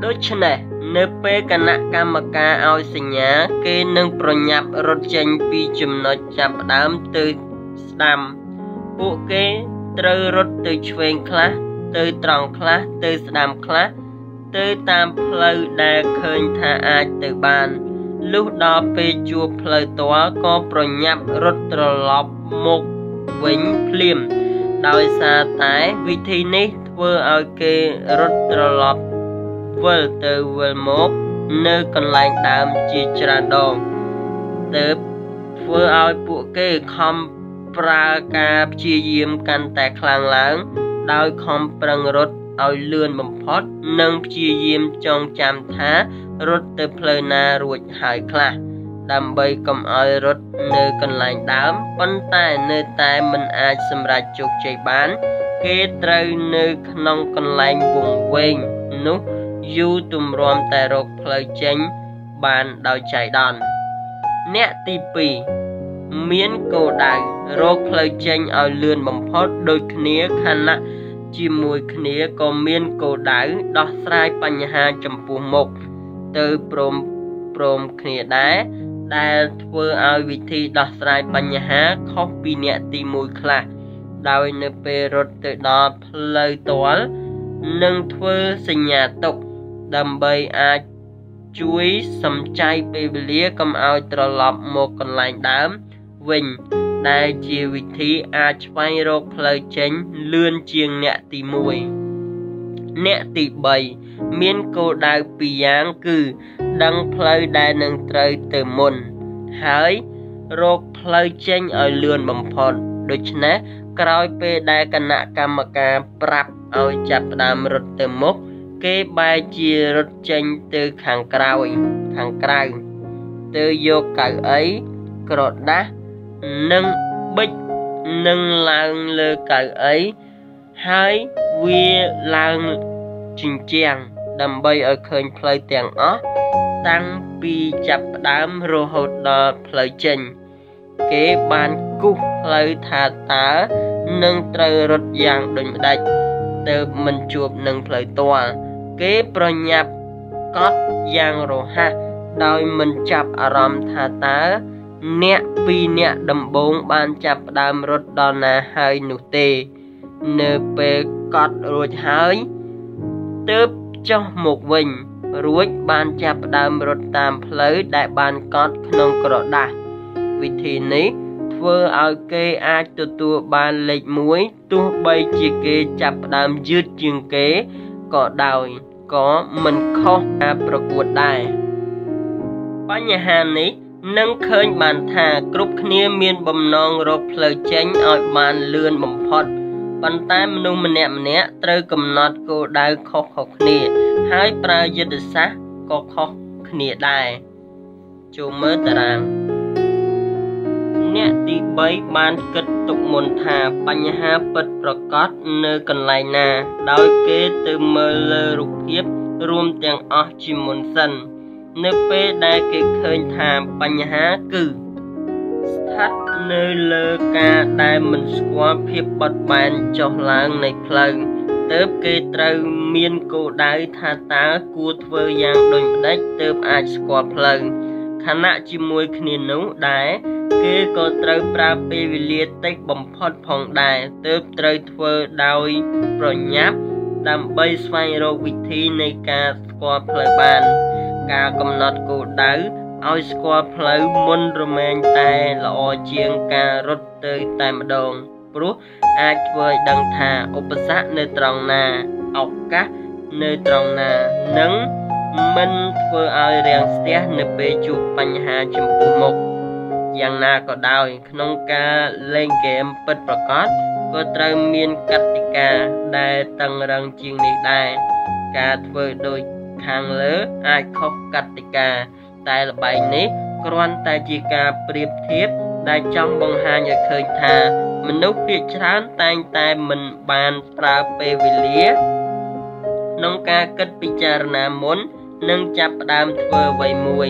ដូច្នេះនៅពេលគណៈកម្មការឲ្យសញ្ញា គេនឹងប្រញាប់រត់ចេញពីចំណុចចាប់ផ្ដើមទៅស្ដាំ ពួកគេត្រូវរត់ទៅឆ្វេងខ្លះទៅត្រង់ខ្លះទៅស្ដាំខ្លះ ទៅតាមផ្លូវដែលឃើញថាអាចទៅបានលុះដល់ពេលជួបផ្លូវទាល់ក៏ប្រញាប់រត់ត្រឡប់មកវិញភ្លាម ដោយសារតែវិធីនេះធ្វើឲ្យគេរត់ត្រឡប់វិលទៅវិលមកនៅកន្លែងដើមជាច្រើនដងទើបធ្វើឲ្យពួកគេខំប្រើការព្យាយាមកាន់តែខ្លាំងឡើង ដោយខំប្រឹងរត់ ឲ្យលឿនបំផុត និងព្យាយាមចងចាំថារត់ទៅផ្លូវណារួចហើយខ្លះដើម្បីកុំឲ្យរត់នៅកន្លែងដើមប៉ុន្តែនៅតែមិនអាចសម្រេចជោគជ័យបាន គេត្រូវនៅក្នុងកន្លែងវង្វេងនោះយូរទម្រាំតែរកផ្លូវចេញបានដោយចៃដន្យអ្នកទី2មានគោលដៅរកផ្លូវចេញឲ្យលឿនបំផុតដូចគ្នាខណៈ ជាមួយគ្នាក៏មានគោលដៅដោះស្រាយបញ្ហាចំពោះមុខទៅព្រមព្រមគ្នាដែរដែលធ្វើឲ្យវិធីដោះស្រាយបញ្ហាខុសពីអ្នកទី1ខ្លះដោយនៅពេលរត់ទៅដល់ផ្លូវទាល់នឹងធ្វើសញ្ញាទុកដើម្បីអាចជួយសំចៃពេលវេលាកុំឲ្យត្រឡប់មកកន្លែងដើមវិញ ដែលជាវិធីអាចស្វែងរកផ្លូវចេញលឿនជាងអ្នកទី1អ្នកទី3មានគោលដៅពីរយ៉ាងគឺ ដឹងផ្លូវដែលនឹងត្រូវទៅមុន ហើយរកផ្លូវចេញឲ្យលឿនបំផុតដូច្នេះក្រោយពេលដែលគណៈកម្មការប្រាប់ឲ្យចាប់ផ្ដើមរត់ទៅមុខគេបែរជារត់ចេញទៅខាងក្រោយខាងក្រៅទៅយកកៅអីក្រដាស់ និងបិចនឹងឡើងលើកៅអីហើយវាឡើងជញ្ជាំងដើម្បីឲ្យឃើញផ្លូវទាំងអស់តាំងពីចាប់ផ្ដើមរហូតដល់ផ្លូវចេញ គេបានគូសផ្លូវថាតើនឹងត្រូវរត់យ៉ាងដូចម្ដេចទើបមិនជួបនឹងផ្លូវទាល់គេប្រញាប់កត់យ៉ាងរហ័សដោយមិនចាប់អារម្មណ៍ថាតើ អ្នកពីរអ្នកដំបងបានចាប់ផ្ដើមរត់ដល់ណាហើយនោះទេ នៅពេលកត់រួចហើយទើបចុះមកវិញ រួចបានចាប់ផ្ដើមរត់តាមផ្លូវដែលបានកត់ក្នុងក្រដាស់វិធីនេះធ្វើឲ្យគេអាចទទួលបានលេខ1ទោះបីជាគេចាប់ផ្ដើមយឺតជាងគេក៏ដោយក៏មិនខុសការប្រកួតដែរបញ្ហានេះ នឹងឃើញបានថាគ្រប់គ្នាមានបំណងរកផ្លូវចេញឲ្យបានលឿនបំផុតប៉ុន្តែមនុស្សម្នាក់ម្នាក់ត្រូវកំណត់គោលដៅខុសៗគ្នា ហើយប្រើយុទ្ធសាស្ត្រក៏ខុសគ្នាដែរចូលមើលតារាងនអ្នកទី3បានគិតទុកមុនថាបញ្ហាពិតប្រកបនៅកន្លែងណា ដោយគេទៅមើលលើរូបភាព រួមទាំងអស់ជាមុនសិន នៅពេលដែលគេឃើញថាបញ្ហាគឺស្ថិតនៅលើការដែលមិនស្គាល់ភាពបត់បែនចុះឡើងនៃផ្លូវទើបគេត្រូវមានគោលដៅថាតើគួរធ្វើយ៉ាងដូចម្ដេចទើបអាចស្គាល់ផ្លូវខណៈជាមួយគ្នានោះដែរគេក៏ត្រូវប្រើពេលវេលាតិចបំផុតផងដែរទើបត្រូវធ្វើដោយប្រញាប់ដើម្បីស្វែងរកវិធីនៃការស្គាល់ផ្លូវបាន ការកំណត់គោលដៅឲ្យស្គាល់ផ្លូវមុនរមែងតែល្អជាងការរត់ទៅតែម្ដងព្រោះអាចធ្វើឲ្យដឹងថាឧបសគ្គនៅត្រង់ណាឱកាសនៅត្រង់ណានិងមិនធ្វើឲ្យរាំងស្ទះនៅពេលជួបបញ្ហាចំពោះមុខយ៉ាងណាក៏ដោយក្នុងការលេងហ្គេមពិតប្រាកដក៏ត្រូវមានកតិកាដែលតឹងរឹងជាងនេះដែរការធ្វើដូច ខាងលើអាចខុសកតិកា តែល្បែងនេះគ្រាន់តែជាការប្រៀបធៀបដែលចង់បង្ហាញឲ្យឃើញថា មនុស្សភាគច្រើនតែងតែមិនបានប្រើពេលវេលាក្នុងការគិតពិចារណាមុននិងចាប់ផ្ដើមធ្វើអ្វីមួយ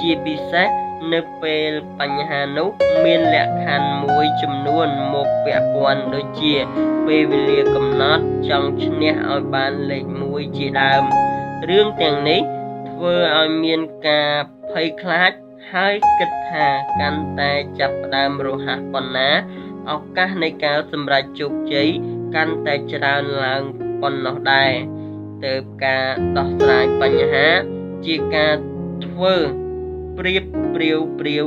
ជាពិសេសនៅពេលបញ្ហានោះមានលក្ខខណ្ឌមួយចំនួនមកពាក់ព័ន្ធដូចជាពេលវេលាកំណត់ចង់ឈ្នះឲ្យបានលេខ1ជាដើម រឿងទាំងនេះធ្វើឲ្យមានការភ័យខ្លាចហើយគិតថាកាន់តែចាប់ផ្ដើមរហ័សប៉ុណ្ណាឱកាសនៃការសម្រេចជោគជ័យកាន់តែច្រើនឡើងប៉ុណ្ណោះដែរទៅការដោះស្រាយបញ្ហាជាការធ្វើប្រៀបព្រាវព្រាវ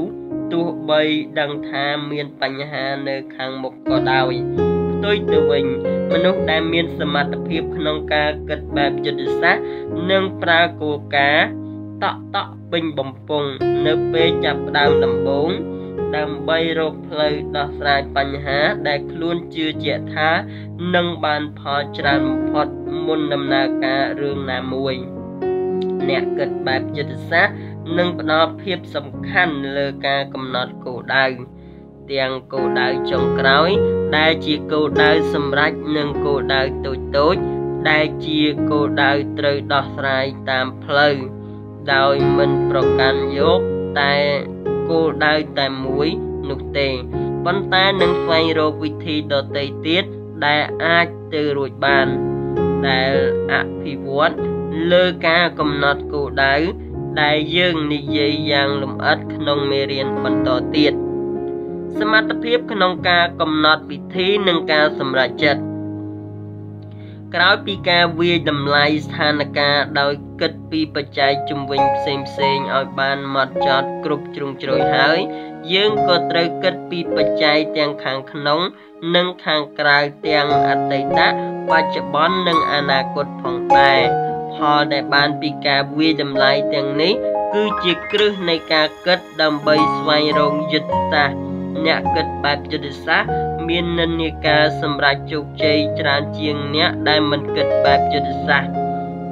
ទោះបីដឹងថាមានបញ្ហានៅខាងមុខក៏ដោយផ្ទុយទៅវិញ មនុស្សដែលមានសមត្ថភាពក្នុងការគិតបែបយុទ្ធសាស្ត្រនិងប្រើគោលការណ៍តក់តក់ពេញបំពង់នៅពេលចាប់ផ្ដើមដំបូងដើម្បីរកផ្លូវដោះស្រាយបញ្ហាដែលខ្លួនជឿជាក់ថានឹងបានផលច្រើនបំផុតមុនដំណើរការរឿងណាមួយ អ្នកគិតបែបចិត្តសាស្ត្រនឹងផ្ដល់ភាពសំខាន់លើការកំណត់គោលដៅ ទាំងគោលដៅចុងក្រោយ ដែលជាគោលដៅសម្រេចនិងគោលដៅតូចតូច ដែលជាគោលដៅត្រូវដោះស្រាយតាមផ្លូវដោយមិនប្រកាន់យកតែគោលដៅតែមួយនោះទេប៉ុន្តែនឹងស្វែងរកវិធីដទៃទៀតដែលអាចទៅរួចបាន ដែលអភិវឌ្ឍលើការកំណត់គោលដៅដែលយើងនិយាយយ៉ាងលម្អិតក្នុងមេរៀនបន្តទៀត សមត្ថភាពក្នុងការកំណត់វិធីនិងការសម្រេចចិត្តក្រោយពីការវាយតម្លៃស្ថានភាពដោយគិតពីបច្ច័យជំវិញផ្សេងផ្សេងឲ្យបានម៉ត់ចត់គ្រប់ជ្រុងជ្រោយហើយ យើងក៏ត្រូវគិតពីបច្ច័យទាំងខាងក្នុង និងខាងក្រៅទាំងអតីតបច្ចុប្បន្ននិងអនាគតផងដែរផលដែលបានពីការវាយតម្លៃទាំងនេះ គឺជាគ្រឹះនៃការគិតដើម្បីស្វែងរកយុទ្ធសាស្ត្រ អ្នកគិតបែបយុទ្ធសាស្ត្រមាននិន្នាការសម្រាប់ជោគជ័យច្រើនជាងអ្នកដែលមិនគិតបែបយុទ្ធសាស្ត្រ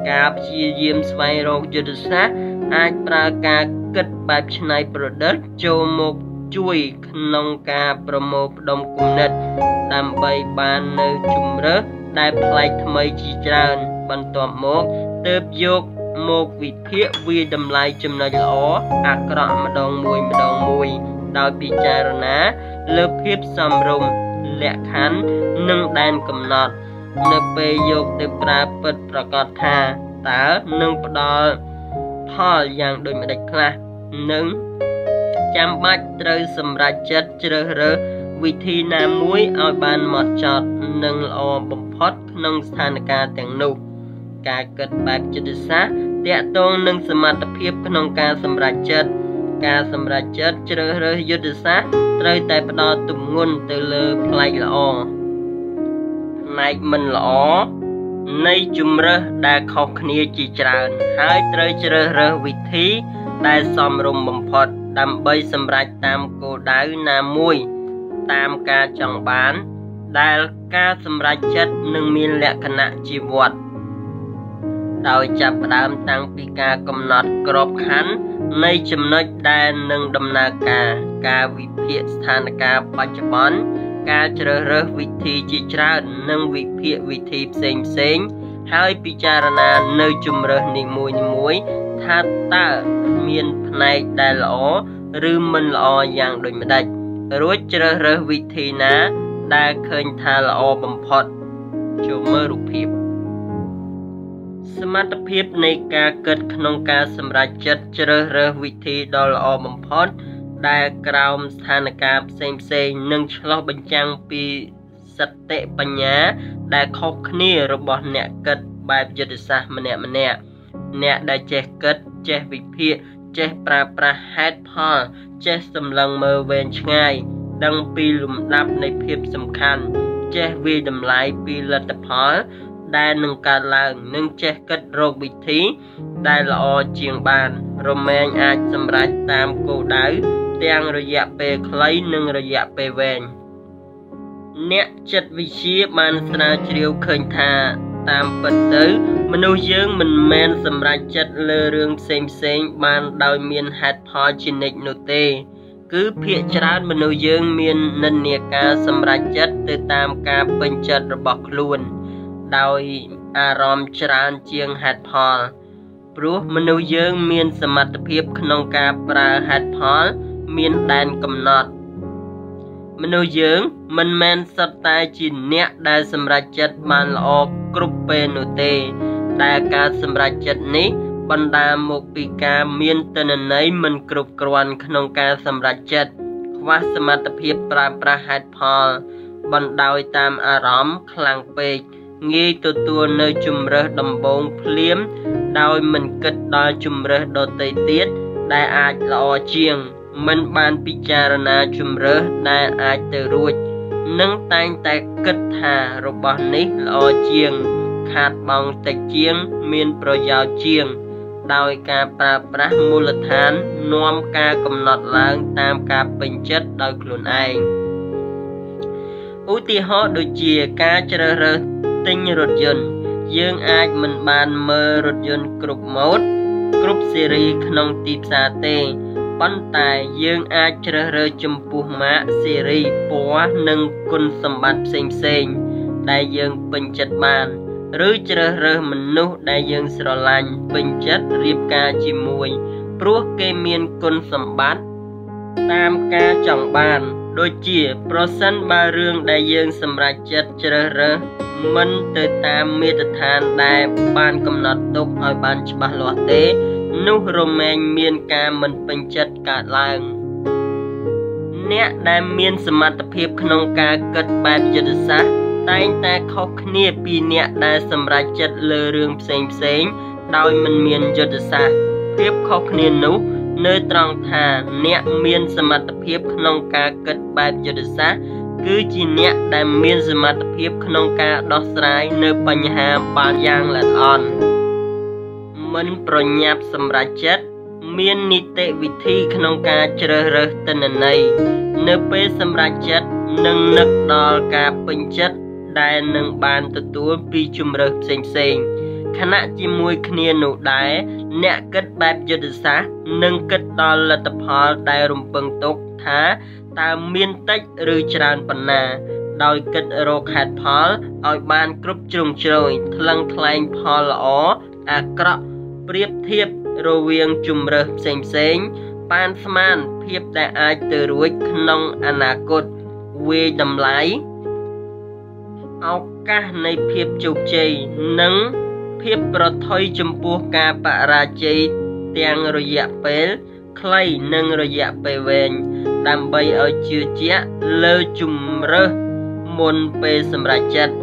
ការព្យាយាមស្វែងរកយុទ្ធសាស្ត្រអាចប្រើការគិតបែបច្នៃប្រឌិតចូលមកជួយក្នុងការប្រមូលផ្ដុំគំនិតដើម្បីបាននៅជំរើសដែលប្លែកថ្មីជាច្រើន បន្ទាប់មកទើបយកមកវិភាគវាតម្លៃចំណុចល្អអាក្រក់ម្ដងមួយម្ដងមួយ ដោយពិចារណា លើភាពសមរម្យលក្ខខណ្ឌនិងដែនកំណត់ នៅពេលយកទៅប្រើពិតប្រកបថាតើនឹងផ្ដល់ផលយ៉ាងដូចម្ដេចខ្លះនិងចាំបាច់ត្រូវសម្រេចចិត្តជ្រើសរើសវិធីណាមួយឲ្យបានម៉ត់ចត់និងល្អបំផុតក្នុងស្ថានភាពទាំងនោះការគិតបែបចិត្តសាស្ត្រតាក់ទងនឹងសមត្ថភាពក្នុងការសម្រេចចិត្ត ការសម្រេចចិត្តជ្រើសរើសយុទ្ធសាស្ត្រត្រូវតែផ្ដោតទម្ងន់ទៅលើផ្នែកល្អផ្នែកមិនល្អនៃជំរើសដែលខុសគ្នាជាច្រើន ហើយត្រូវជ្រើសរើសវិធីដែលសមរម្យបំផុត ដើម្បីសម្រេចតាមគោលដៅណាមួយ តាមការចង់បាន ដែលការសម្រេចចិត្តនឹងមានលក្ខណៈជីវ័តដោយចាប់ផ្ដើមតាំងពីការកំណត់ក្របខ័ណ្ឌ នៃចំណុចដែលនឹងដំណើរការការវិភាគស្ថានភាពបច្ចុប្បន្នការជ្រើសរើសវិធីជាច្រើននិងវិភាគវិធីផ្សេងផ្សេងហើយពិចារណានៅជំរើសនីមួយៗថាតើមានផ្នែកដែលល្អឬមិនល្អយ៉ាងដូចម្ដេចរួចជ្រើសរើសវិធីណាដែលឃើញថាល្អបំផុតចូលមើលរូបភាព សមត្ថភាពនៃការគិតក្នុងការសម្រេចចិត្តជ្រើសរើសវិធីដ៏ល្អបំផុត ដែលក្រោមស្ថានភាពផ្សេងផ្សេងនឹងឆ្លោះបញ្ចាំងពីសតិបញ្ញា ដែលខុសគ្នារបស់អ្នកគិតបែបយុទ្ធសាស្ត្រម្នាក់ម្នាក់អ្នកដែលចេះគិតចេះវិភាគចេះប្រើប្រាស់ហេតុផលចេះសម្លឹងមើលវែងឆ្ងាយ ដឹងពីលំដាប់នៃភាពសំខាន់ ចេះវិតម្លៃពីលទ្ធផល ដែលនឹងកើតឡើងនិងចេះគិតរកវិធី ដែលល្អជាងបាន រមែងអាចសម្រេចតាមគោលដៅទាំងរយៈពេលខ្លីនិងរយៈពេលវែងអ្នកចិត្តវិទ្យាបានស្រាវជ្រាវឃើញថាតាមពិតទៅ មនុស្សយើងមិនមែនសម្រេចចិត្តលើរឿងផ្សេងផ្សេងបានដោយមានហេតុផលជានិច្ចនោះទេ គឺភាកច្រើនមនុស្សយើងមាននិន្នាការសម្រេចចិត្តទៅតាមការពេញចិត្តរបស់ខ្លួន ដោយអារម្មណ៍ច្រើនជាងហេតុផលព្រោះមនុស្សយើងមានសមត្ថភាពក្នុងការប្រើហេតុផលមានដែនកំណត់ មនុស្សយើងមិនមែនសុទ្ធតែជាអ្នកដែលសម្រេចចិត្តបានល្អគ្រប់ពេលនោះទេតែការសម្រេចចិត្តនេះបណ្ដាលមកពីការមានទិន្នន័យមិនគ្រប់គ្រាន់ក្នុងការសម្រេចចិត្តខ្វះសមត្ថភាពប្រើប្រាស់ហេតុផលបណ្ដោយតាមអារម្មណ៍ខ្លាំងពេក ងាយទទួលនៅជំរើសដំបូងភ្លាម ដោយមិនគិតដល់ជំរើសដទៃទៀតដែលអាចល្អជាង មិនបានពិចារណាជំរើសដែលអាចទៅរួចនិងតែងតែគិតថារបស់នេះល្អជាង ខាតបង់តិចជាង មានប្រយោជន៍ជាង ដោយការប្រើប្រាស់មូលដ្ឋាននាំការកំណត់ឡើងតាមការពេញចិត្តដោយខ្លួនឯងឧទាហរណ៍ដូចជាការជ្រើសរើស ទិញរថយន្តយើងអាចមិនបានមើលរថយន្តគ្រប់ម៉ូដគ្រប់ស៊េរីក្នុងទីផ្សារទេប៉ុន្តែយើងអាចជ្រើសរើសចំពោះម៉ាកស៊េរីពណ៌និងគុណសម្បត្តិផ្សេងផ្សេងដែលយើងពេញចិត្តបានឬជ្រើសរើសមនុស្សដែលយើងស្រឡាញ់ពេញចិត្តរៀបការជាមួយព្រោះគេមានគុណសម្បត្តិតាមការចង់បាន ដូចជាប្រសិនបើរឿងដែលយើងសម្រេចចិត្តជ្រើសរើសមិនទៅតាមមាត្រដ្ឋានដែលបានកំណត់ទុកឲ្យបានច្បាស់លាស់ទេ នោះរមែងមានការមិនពេញចិត្តកើតឡើង អ្នកដែលមានសមត្ថភាពក្នុងការគិតបែបយុទ្ធសាស្ត្រតែងតែខុសគ្នាពីអ្នកដែលសម្រេចចិត្តលើរឿងផ្សេងផ្សេងដោយមិនមានយុទ្ធសាស្ត្រភាពខុសគ្នានោះ នៅត្រង់ថាអ្នកមានសមត្ថភាពក្នុងការគិតបែបយុទ្ធសាស្ត្រគឺជាអ្នកដែលមានសមត្ថភាពក្នុងការដោះស្រាយនៅបញ្ហាបានយ៉ាងល្អិតល្អន់មិនប្រញាប់សម្រេចចិត្តមាននីតិវិធីក្នុងការជ្រើសរើសទិន្នន័យនៅពេលសម្រេចចិត្តនឹងនឹកដល់ការពេញចិត្តដែលនឹងបានទទួលពីជំរើសផ្សេងផ្សេងខណៈជាមួយគ្នានោះដែរ អ្នកគិតបែបយុទ្ធសាស្ត្រនឹងគិតដល់លទ្ធផលដែលរំពឹងទុកថាតើមានតិចឬច្រើនប៉ុណ្ណា ដោយគិតរកហេតុផលឲ្យបានគ្រប់ជ្រុងជ្រោយថ្លឹងថ្លែងផលល្អអាក្រក់ប្រៀបធៀបរវាងជំរើសផ្សេងផ្សេងប៉ានស្មានភាពដែលអាចទៅរួចក្នុងអនាគតវាយតម្លៃឱកាសនៃភាពជោគជ័យនិង ភាពប្រថុយចំពោះការបរាជ័យទាំងរយៈពេលខ្លីនិងរយៈពេលវែងដើម្បីឲ្យជឿជាក់លើជំរើសមុនពេលសម្រេចចិត្ត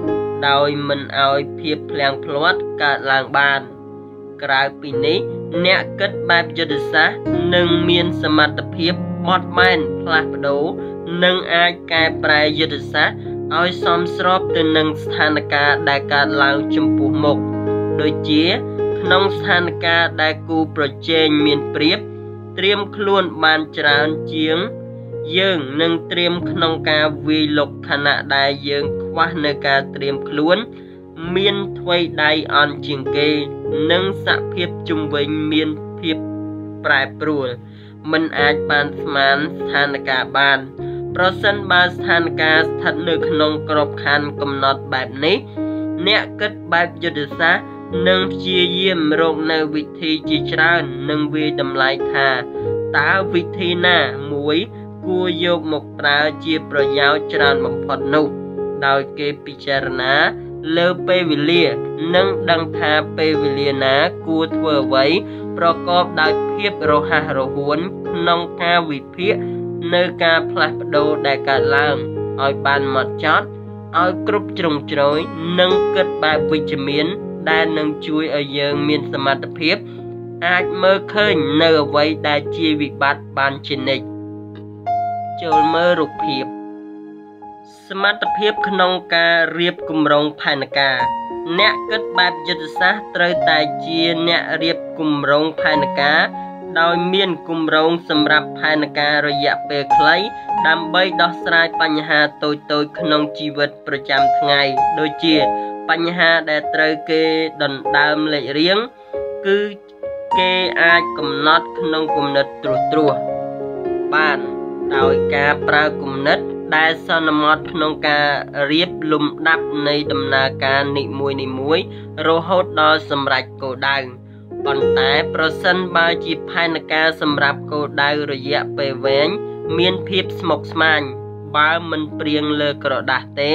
ដោយមិនឲ្យភាពភ្លៀងភ្លាត់កើតឡើងបាន។ក្រៅពីនេះអ្នកគិតបែបយុទ្ធសាស្ត្រនឹងមានសមត្ថភាពបត់បែនផ្លាស់ប្ដូរនិងអាចកែប្រែយុទ្ធសាស្ត្រឲ្យសមស្របទៅនឹងស្ថានភាពដែលកើតឡើងចំពោះមុខ ដូចជា ក្នុងស្ថានភាពដែលគូប្រជែងមានប្រៀបត្រៀមខ្លួនបានច្រើនជាង យើងនឹងត្រៀមក្នុងការវាយលុកខណៈដែលយើងខ្វះនៅការត្រៀមខ្លួន មានថ្វីដៃអន់ជាងគេ និងសភាពជំវិញមានភាពប្រែប្រួលមិនអាចបានស្មានស្ថានភាពបានប្រសិនបើស្ថានភាពស្ថិតនៅក្នុងក្របខ័ណ្ឌកំណត់បែបនេះ អ្នកគិតបែបយុទ្ធសាស្ត្រ និងព្យាយាមរកនៅវិធីជាច្រើននិងវាតម្លៃថាតើវិធីណាមួយគួរយកមកប្រើជាប្រយោជន៍ច្រើនបំផុតនោះដោយគេពិចារណាលើពេលវេលានិងដឹងថាពេលវេលាណាគួរធ្វើអ្វីប្រកបដោយភាពរហ័សរហួនក្នុងការវិភាគនៅការផ្លាស់ប្ដូរដែលកើតឡើងឲ្យបានម៉ត់ចត់ឲ្យគ្រប់ជ្រុងជ្រោយនិងគិតបែបវិជ្ជមាន ដែលនឹងជួយឲ្យយើងមានសមត្ថភាព អាចមើលឃើញនៅអ្វីដែលជាវិបត្តិបានជានិច្ចចូលមើលរូបភាព សមត្ថភាពក្នុងការរៀបគម្រោងផែនការ អ្នកគិតបែបយុទ្ធសាស្ត្រត្រូវតែជាអ្នករៀបគម្រោងផែនការដោយមានគម្រោងសម្រាប់ផែនការរយៈពេលខ្លី ដើម្បីដោះស្រាយបញ្ហាតូចៗក្នុងជីវិតប្រចាំថ្ងៃ ដូចជា បញ្ហាដែលត្រូវគេដណ្ដើមលេខរៀងគឺគេអាចកំណត់ក្នុងគំនិតត្រួសត្រាសបានដោយការប្រើគំនិតដែលសន្មត់ក្នុងការរៀបលំដាប់នៃដំណើរការនីមួយៗរហូតដល់សម្រេចគោលដៅប៉ុន្តែប្រសិនបើជាផែនការសម្រាប់គោលដៅរយៈពេលវែងមានភាពស្មុគស្មាញ បើមិនព្រៀងលើក្រដាស់ទេ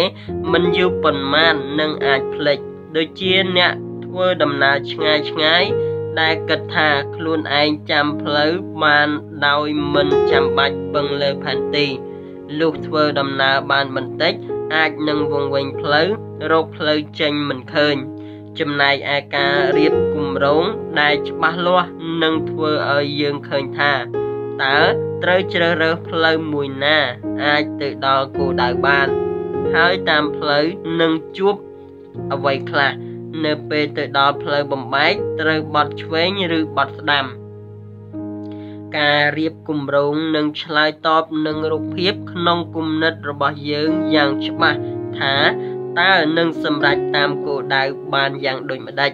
មិនយូរប៉ុន្មាននឹងអាចភ្លេចដូចជាអ្នកធ្វើដំណើរឆ្ងាយឆ្ងាយដែលគិតថាខ្លួនឯងចាំផ្លូវបានដោយមិនចាំបាច់ពឹងលើផែនទីលុះធ្វើដំណើរបានបន្តិច អាចនឹងវង្វេងផ្លូវរកផ្លូវចេញមិនឃើញ ចំណែកឯការរៀបគម្រោងដែលច្បាស់លាស់នឹងធ្វើឲ្យយើងឃើញថា តើត្រូវជ្រើសរើសផ្លូវមួយណា អាចទៅដល់គោលដៅបាន ហើយតាមផ្លូវនឹងជួបអ្វីខ្លះនៅពេលទៅដល់ផ្លូវបំបែកត្រូវបត់ឆ្វេងឬបត់ស្ដាំការរៀបគម្រោងនិងឆ្លើយតបនឹងរូបភាពក្នុងគំនិតរបស់យើងយ៉ាងច្បាស់ថាតើនឹងសម្រេចតាមគោលដៅបានយ៉ាងដូចម្ដេច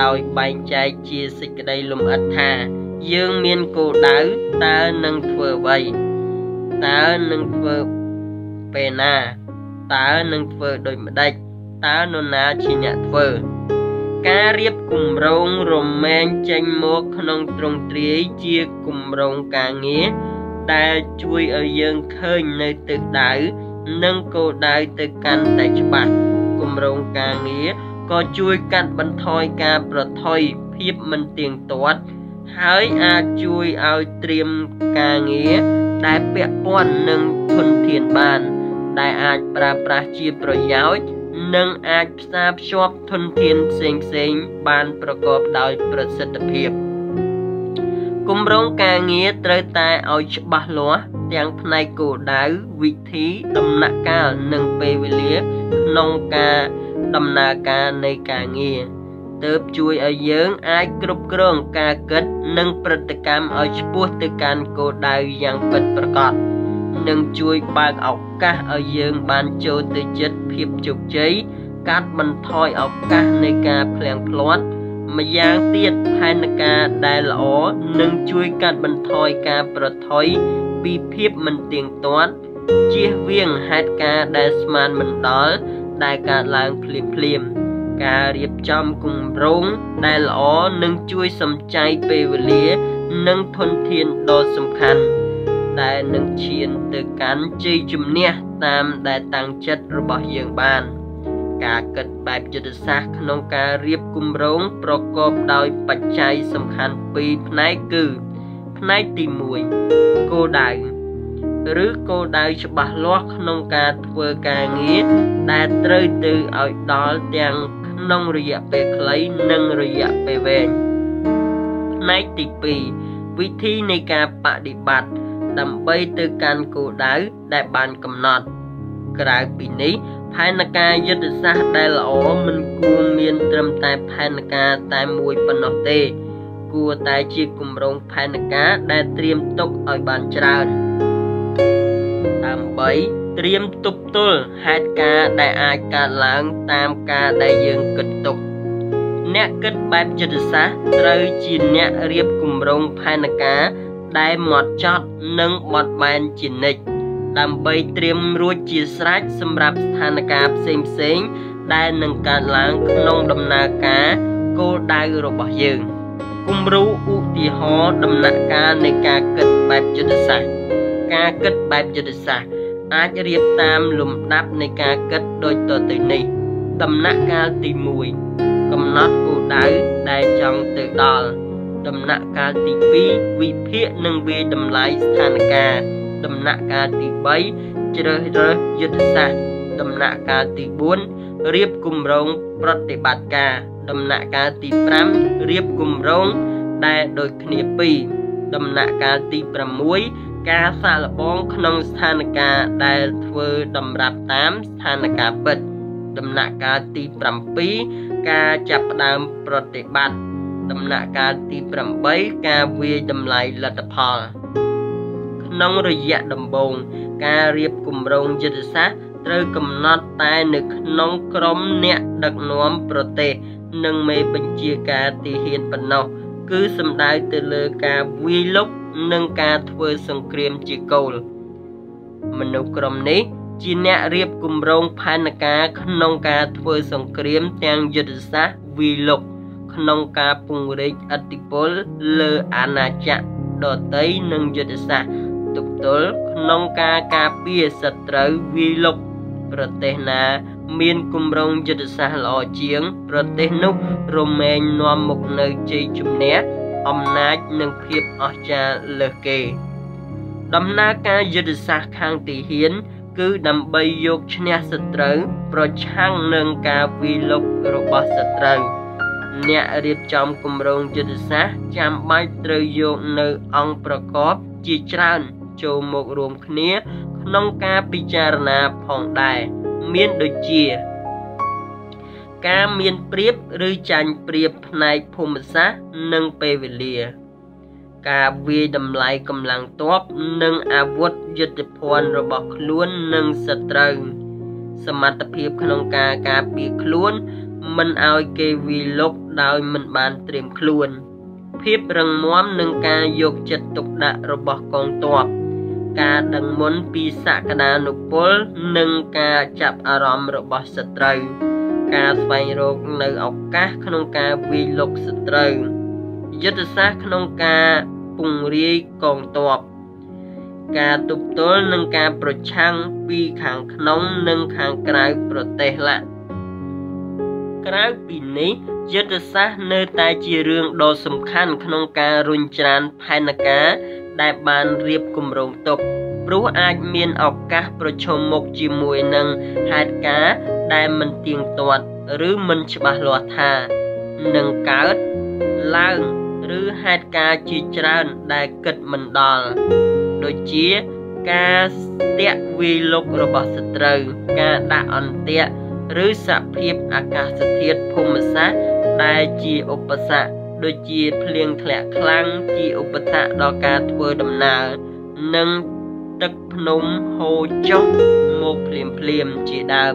ដោយបែងចែកជាសេចក្តីលំអិតថា យើងមានគោលដៅតើនឹងធ្វើអ្វីតើនឹងធ្វើពេលណាតើនឹងធ្វើដូចម្ដេចតើនរណាជាអ្នកធ្វើការរៀបគម្រោងរមែងចេញមកក្នុងទ្រង់ទ្រាយជាគម្រោងការងារដែលជួយឲ្យយើងឃើញនៅទិសដៅនិងគោលដៅទៅកាន់តែច្បាស់គម្រោងការងារក៏ជួយកាត់បន្ថយការប្រថុយភាពមិនទៀងទាត់ ហើយអាចជួយឲ្យត្រៀមការងារដែលពាក់ព័ន្ធនឹងធនធានបាន ដែលអាចប្រើប្រាស់ជាប្រយោជន៍និងអាចផ្សារភ្ជាប់ធនធានផ្សេងផ្សេងបានប្រកបដោយប្រសិទ្ធភាពគម្រោងការងារត្រូវតែឲ្យច្បាស់លាស់ទាំងផ្នែកគោលដៅវិធីដំណាក់កាលនិងពេលវេលាក្នុងការដំណើរការនៃការងារ ទើបជួយឲ្យយើងអាចគ្រប់គ្រងការគិតនិងព្រឹត្តិកម្មឲ្យឆ្ពោះទៅកាន់គោលដៅយ៉ាងពិតប្រាកដនិងជួយបើកឱកាសឲ្យយើងបានចូលទៅចិត្តភាពជោគជ័យកាត់បន្ថយឱកាសនៃការភ្លៀងភ្លាត់ម្យ៉ាងទៀតផែនការដែលល្អនឹងជួយកាត់បន្ថយការប្រថុយពីភាពមិនទៀងទាត់ជៀសវាងហេតុការណ៍ដែលស្មានមិនដល់ដែលកើតឡើងភ្លាមភ្លាម ការរៀបចំគម្រោងដែលល្អនឹងជួយសំចៃពេលវេលា និងធនធានដ៏សំខាន់ដែលនឹងឈានទៅកាន់ជ័យជំនះតាមដែលតាំងចិត្តរបស់យើងបាន ការគិតបែបយុទ្ធសាស្ត្រក្នុងការរៀបគម្រោងប្រកបដោយបច្ច័យសំខាន់ពីរផ្នែកគឺ ផ្នែកទី1គោលដៅឬគោលដៅច្បាស់លាស់ក្នុងការធ្វើការងារដែលត្រូវទៅឲ្យដល់ទាំង ក្នុងរយៈពេលខ្លីនិងរយៈពេលវែងផ្នែកទី2វិធីនៃការបដិបត្តិដើម្បីទៅកាន់គោលដៅដែលបានកំណត់ ក្រៅពីនេះផែនការយុទ្ធសាស្ត្រដែលល្អមិនគួរមានត្រឹមតែផែនការតែមួយប៉ុណ្ណោះទេ គួរតែជាគម្រោងផែនការដែលត្រៀមទុកឲ្យបានច្រើនដើម្បី ត្រៀមទប់ទល់ហេតុការណ៍ដែលអាចកើតឡើងតាមការដែលយើងគិតទុកអ្នកគិតបែបចិត្តសាស្ត្រត្រូវជាអ្នករៀបគម្រោងផែនការដែលម៉ត់ចត់និងបត់បែនជានិច្ចដើម្បីត្រៀមរួចជាស្រេចសម្រាប់ស្ថានភាពផ្សេងផ្សេងដែលនឹងកើតឡើងក្នុងដំណើរការគោលដៅរបស់យើងគំរូឧទាហរណ៍ដំណាក់កាលនៃការគិតបែបយុទ្ធសាស្ត្រការគិតបែបយុទ្ធសាស្ត្រ អាចរៀបតាមលំដាប់នៃការគិតដូចតទៅនេះ ដំណាក់កាលទី1កំណត់គោលដៅដែលចង់ទៅដល់ដំណាក់កាលទី2វិភាគនិងវាយតម្លៃស្ថានភាពដំណាក់កាលទី3ជ្រើសរើសយុទ្ធសាស្ត្រដំណាក់កាលទី4រៀបគម្រោងប្រតិបត្តិការ ដំណាក់កាលទី5រៀបគម្រោងដែលដូចគ្នា2ដំណាក់កាលទី6 ការសាកល្បងក្នុងស្ថានភាពដែលធ្វើតម្រាប់តាមស្ថានភាពពិតដំណាក់កាលទី7ការចាប់ផ្ដើមប្រតិបត្តិដំណាក់កាលទី8ការវាយតម្លៃលទ្ធផល ក្នុងរយៈដំបូងការរៀបគម្រោងយុទ្ធសាស្ត្រត្រូវកំណត់តែនៅក្នុងក្រុមអ្នកដឹកនាំប្រទេស និងមេបញ្ជាការទីហ៊ានប៉ុណ្ណោះគឺសំដៅទៅលើការវាយលុក និងការធ្វើសង្គ្រាមជាគោលមនុស្សក្រុមនេះជាអ្នករៀបគម្រោងផែនការក្នុងការធ្វើសង្គ្រាមទាំងយុទ្ធសាស្ត្រវាយលុកក្នុងការពង្រីកអធិបុលលើអាណាចក្រដតីនិងយុទ្ធសាស្ត្រទប់ទល់ក្នុងការការពារសត្រូវវាយលុកប្រទេសណាមានគម្រោងយុទ្ធសាស្ត្រល្អជាង ប្រទេសនោះរមែងនាំមុខនៅជ័យជំនះ អំណាចនិងភាពអស្ចារ្យលើសគេ ដំណើរការយុទ្ធសាស្ត្រខាងទីហ៊ាន គឺដើម្បីយកឈ្នះសត្រូវ ប្រឆាំងនឹងការវាយលុករបស់សត្រូវអ្នករៀបចំគម្រោងយុទ្ធសាស្ត្រចាំបាច់ត្រូវយកនៅអង្គប្រកបជាច្រើនចូលមករួមគ្នា ក្នុងការពិចារណាផងដែរមានដូចជា ការមានប្រៀបឬចាញ់ប្រៀបផ្នែកភូមិសាស្ត្រនិងពេលវេលា ការវាយតម្លៃកម្លាំងទ័ពនិងអាវុធយុទ្ធភ័ណ្ឌរបស់ខ្លួននិងសត្រូវសមត្ថភាពក្នុងការការពារខ្លួន មិនឲ្យគេវាយលុកដោយមិនបានត្រៀមខ្លួន ភាពរឹងមាំនិងការយកចិត្តទុកដាក់របស់កងទ័ពការដឹងមុនពីសក្តានុពលនិងការចាប់អារម្មណ៍របស់សត្រូវ ការស្វែងរកនៅឱកាសក្នុងការវាយលុកសត្រូវយុទ្ធសាស្ត្រក្នុងការពង្រាយកងទ័ពការទប់ទល់នឹងការប្រឆាំងពីខាងក្នុងនិងខាងក្រៅប្រទេសឡាក្រៅពីនេះយុទ្ធសាស្ត្រនៅតែជារឿងដ៏សំខាន់ក្នុងការរុញច្រានផែនការ ដែលបានរៀបគម្រោងទុកព្រោះអាចមានឱកាសប្រឈមមុខជាមួយនឹងហេតុការណ៍ ដែលមិនទៀងទាត់ឬមិនច្បាស់លាស់ថានឹងកើតឡើងឬហេតុការណ៍ជាច្រើនដែលគិតមិនដល់ដូចជាការស្ទាក់វាយលុករបស់សត្រូវ ការដាក់អន្ទាក់ឬសភាពអាកាសធាតុភូមិសាស្ត្រដែលជាឧបសគ្គដូចជាភ្លៀងធ្លាក់ខ្លាំងជាឧបសគ្គដល់ការធ្វើដំណើរនិងទឹកភ្នំហូរចុះ មកភ្លាមភ្លាមជាដើម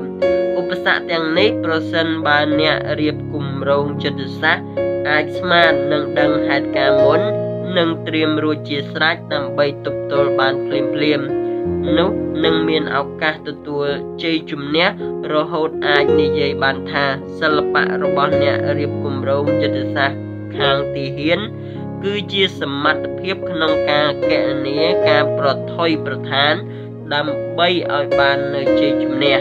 ឧបសគ្គទាំងនេះប្រសិនបើអ្នករៀបគម្រោងចិត្តសាស្ត្រអាចស្មាននិងដឹងហេតុការណ៍មុននិងត្រៀមរួចជាស្រេចដើម្បីទប់ទល់បានភ្លាមភ្លាមនោះនឹងមានឱកាសទទួលជ័យជំនះរហូតអាចនិយាយបានថាសិល្បៈរបស់អ្នករៀបគម្រោងចិត្តសាស្ត្រខាងទីហ៊ាន គឺជាសមត្ថភាពក្នុងការកណនាការប្រថុយប្រឋាន ដើម្បីឲ្យបាននៅជ័យជំនះ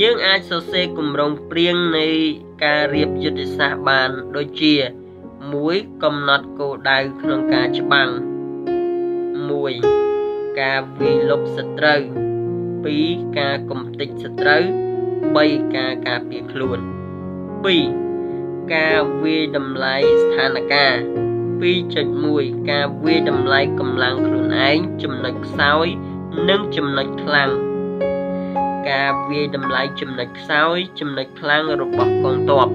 យើងអាចសរសេរគម្រោងព្រៀងនៃការរៀបយុទ្ធសាស្ត្របានដូចជា1កំណត់គោលដៅក្នុងការច្បាំង1ការវាយលុកសត្រូវ2ការកំទេចសត្រូវ3ការការពារខ្លួន2ការវាយតម្លៃស្ថានភាព 2.1ការវាយតម្លៃកម្លាំងខ្លួនឯងចំណុចខ្សោយ និងចំណុចខ្លាំងការវាយតម្លៃចំណុចខ្សោយ ចំណុចខ្លាំងរបស់កងទ័ព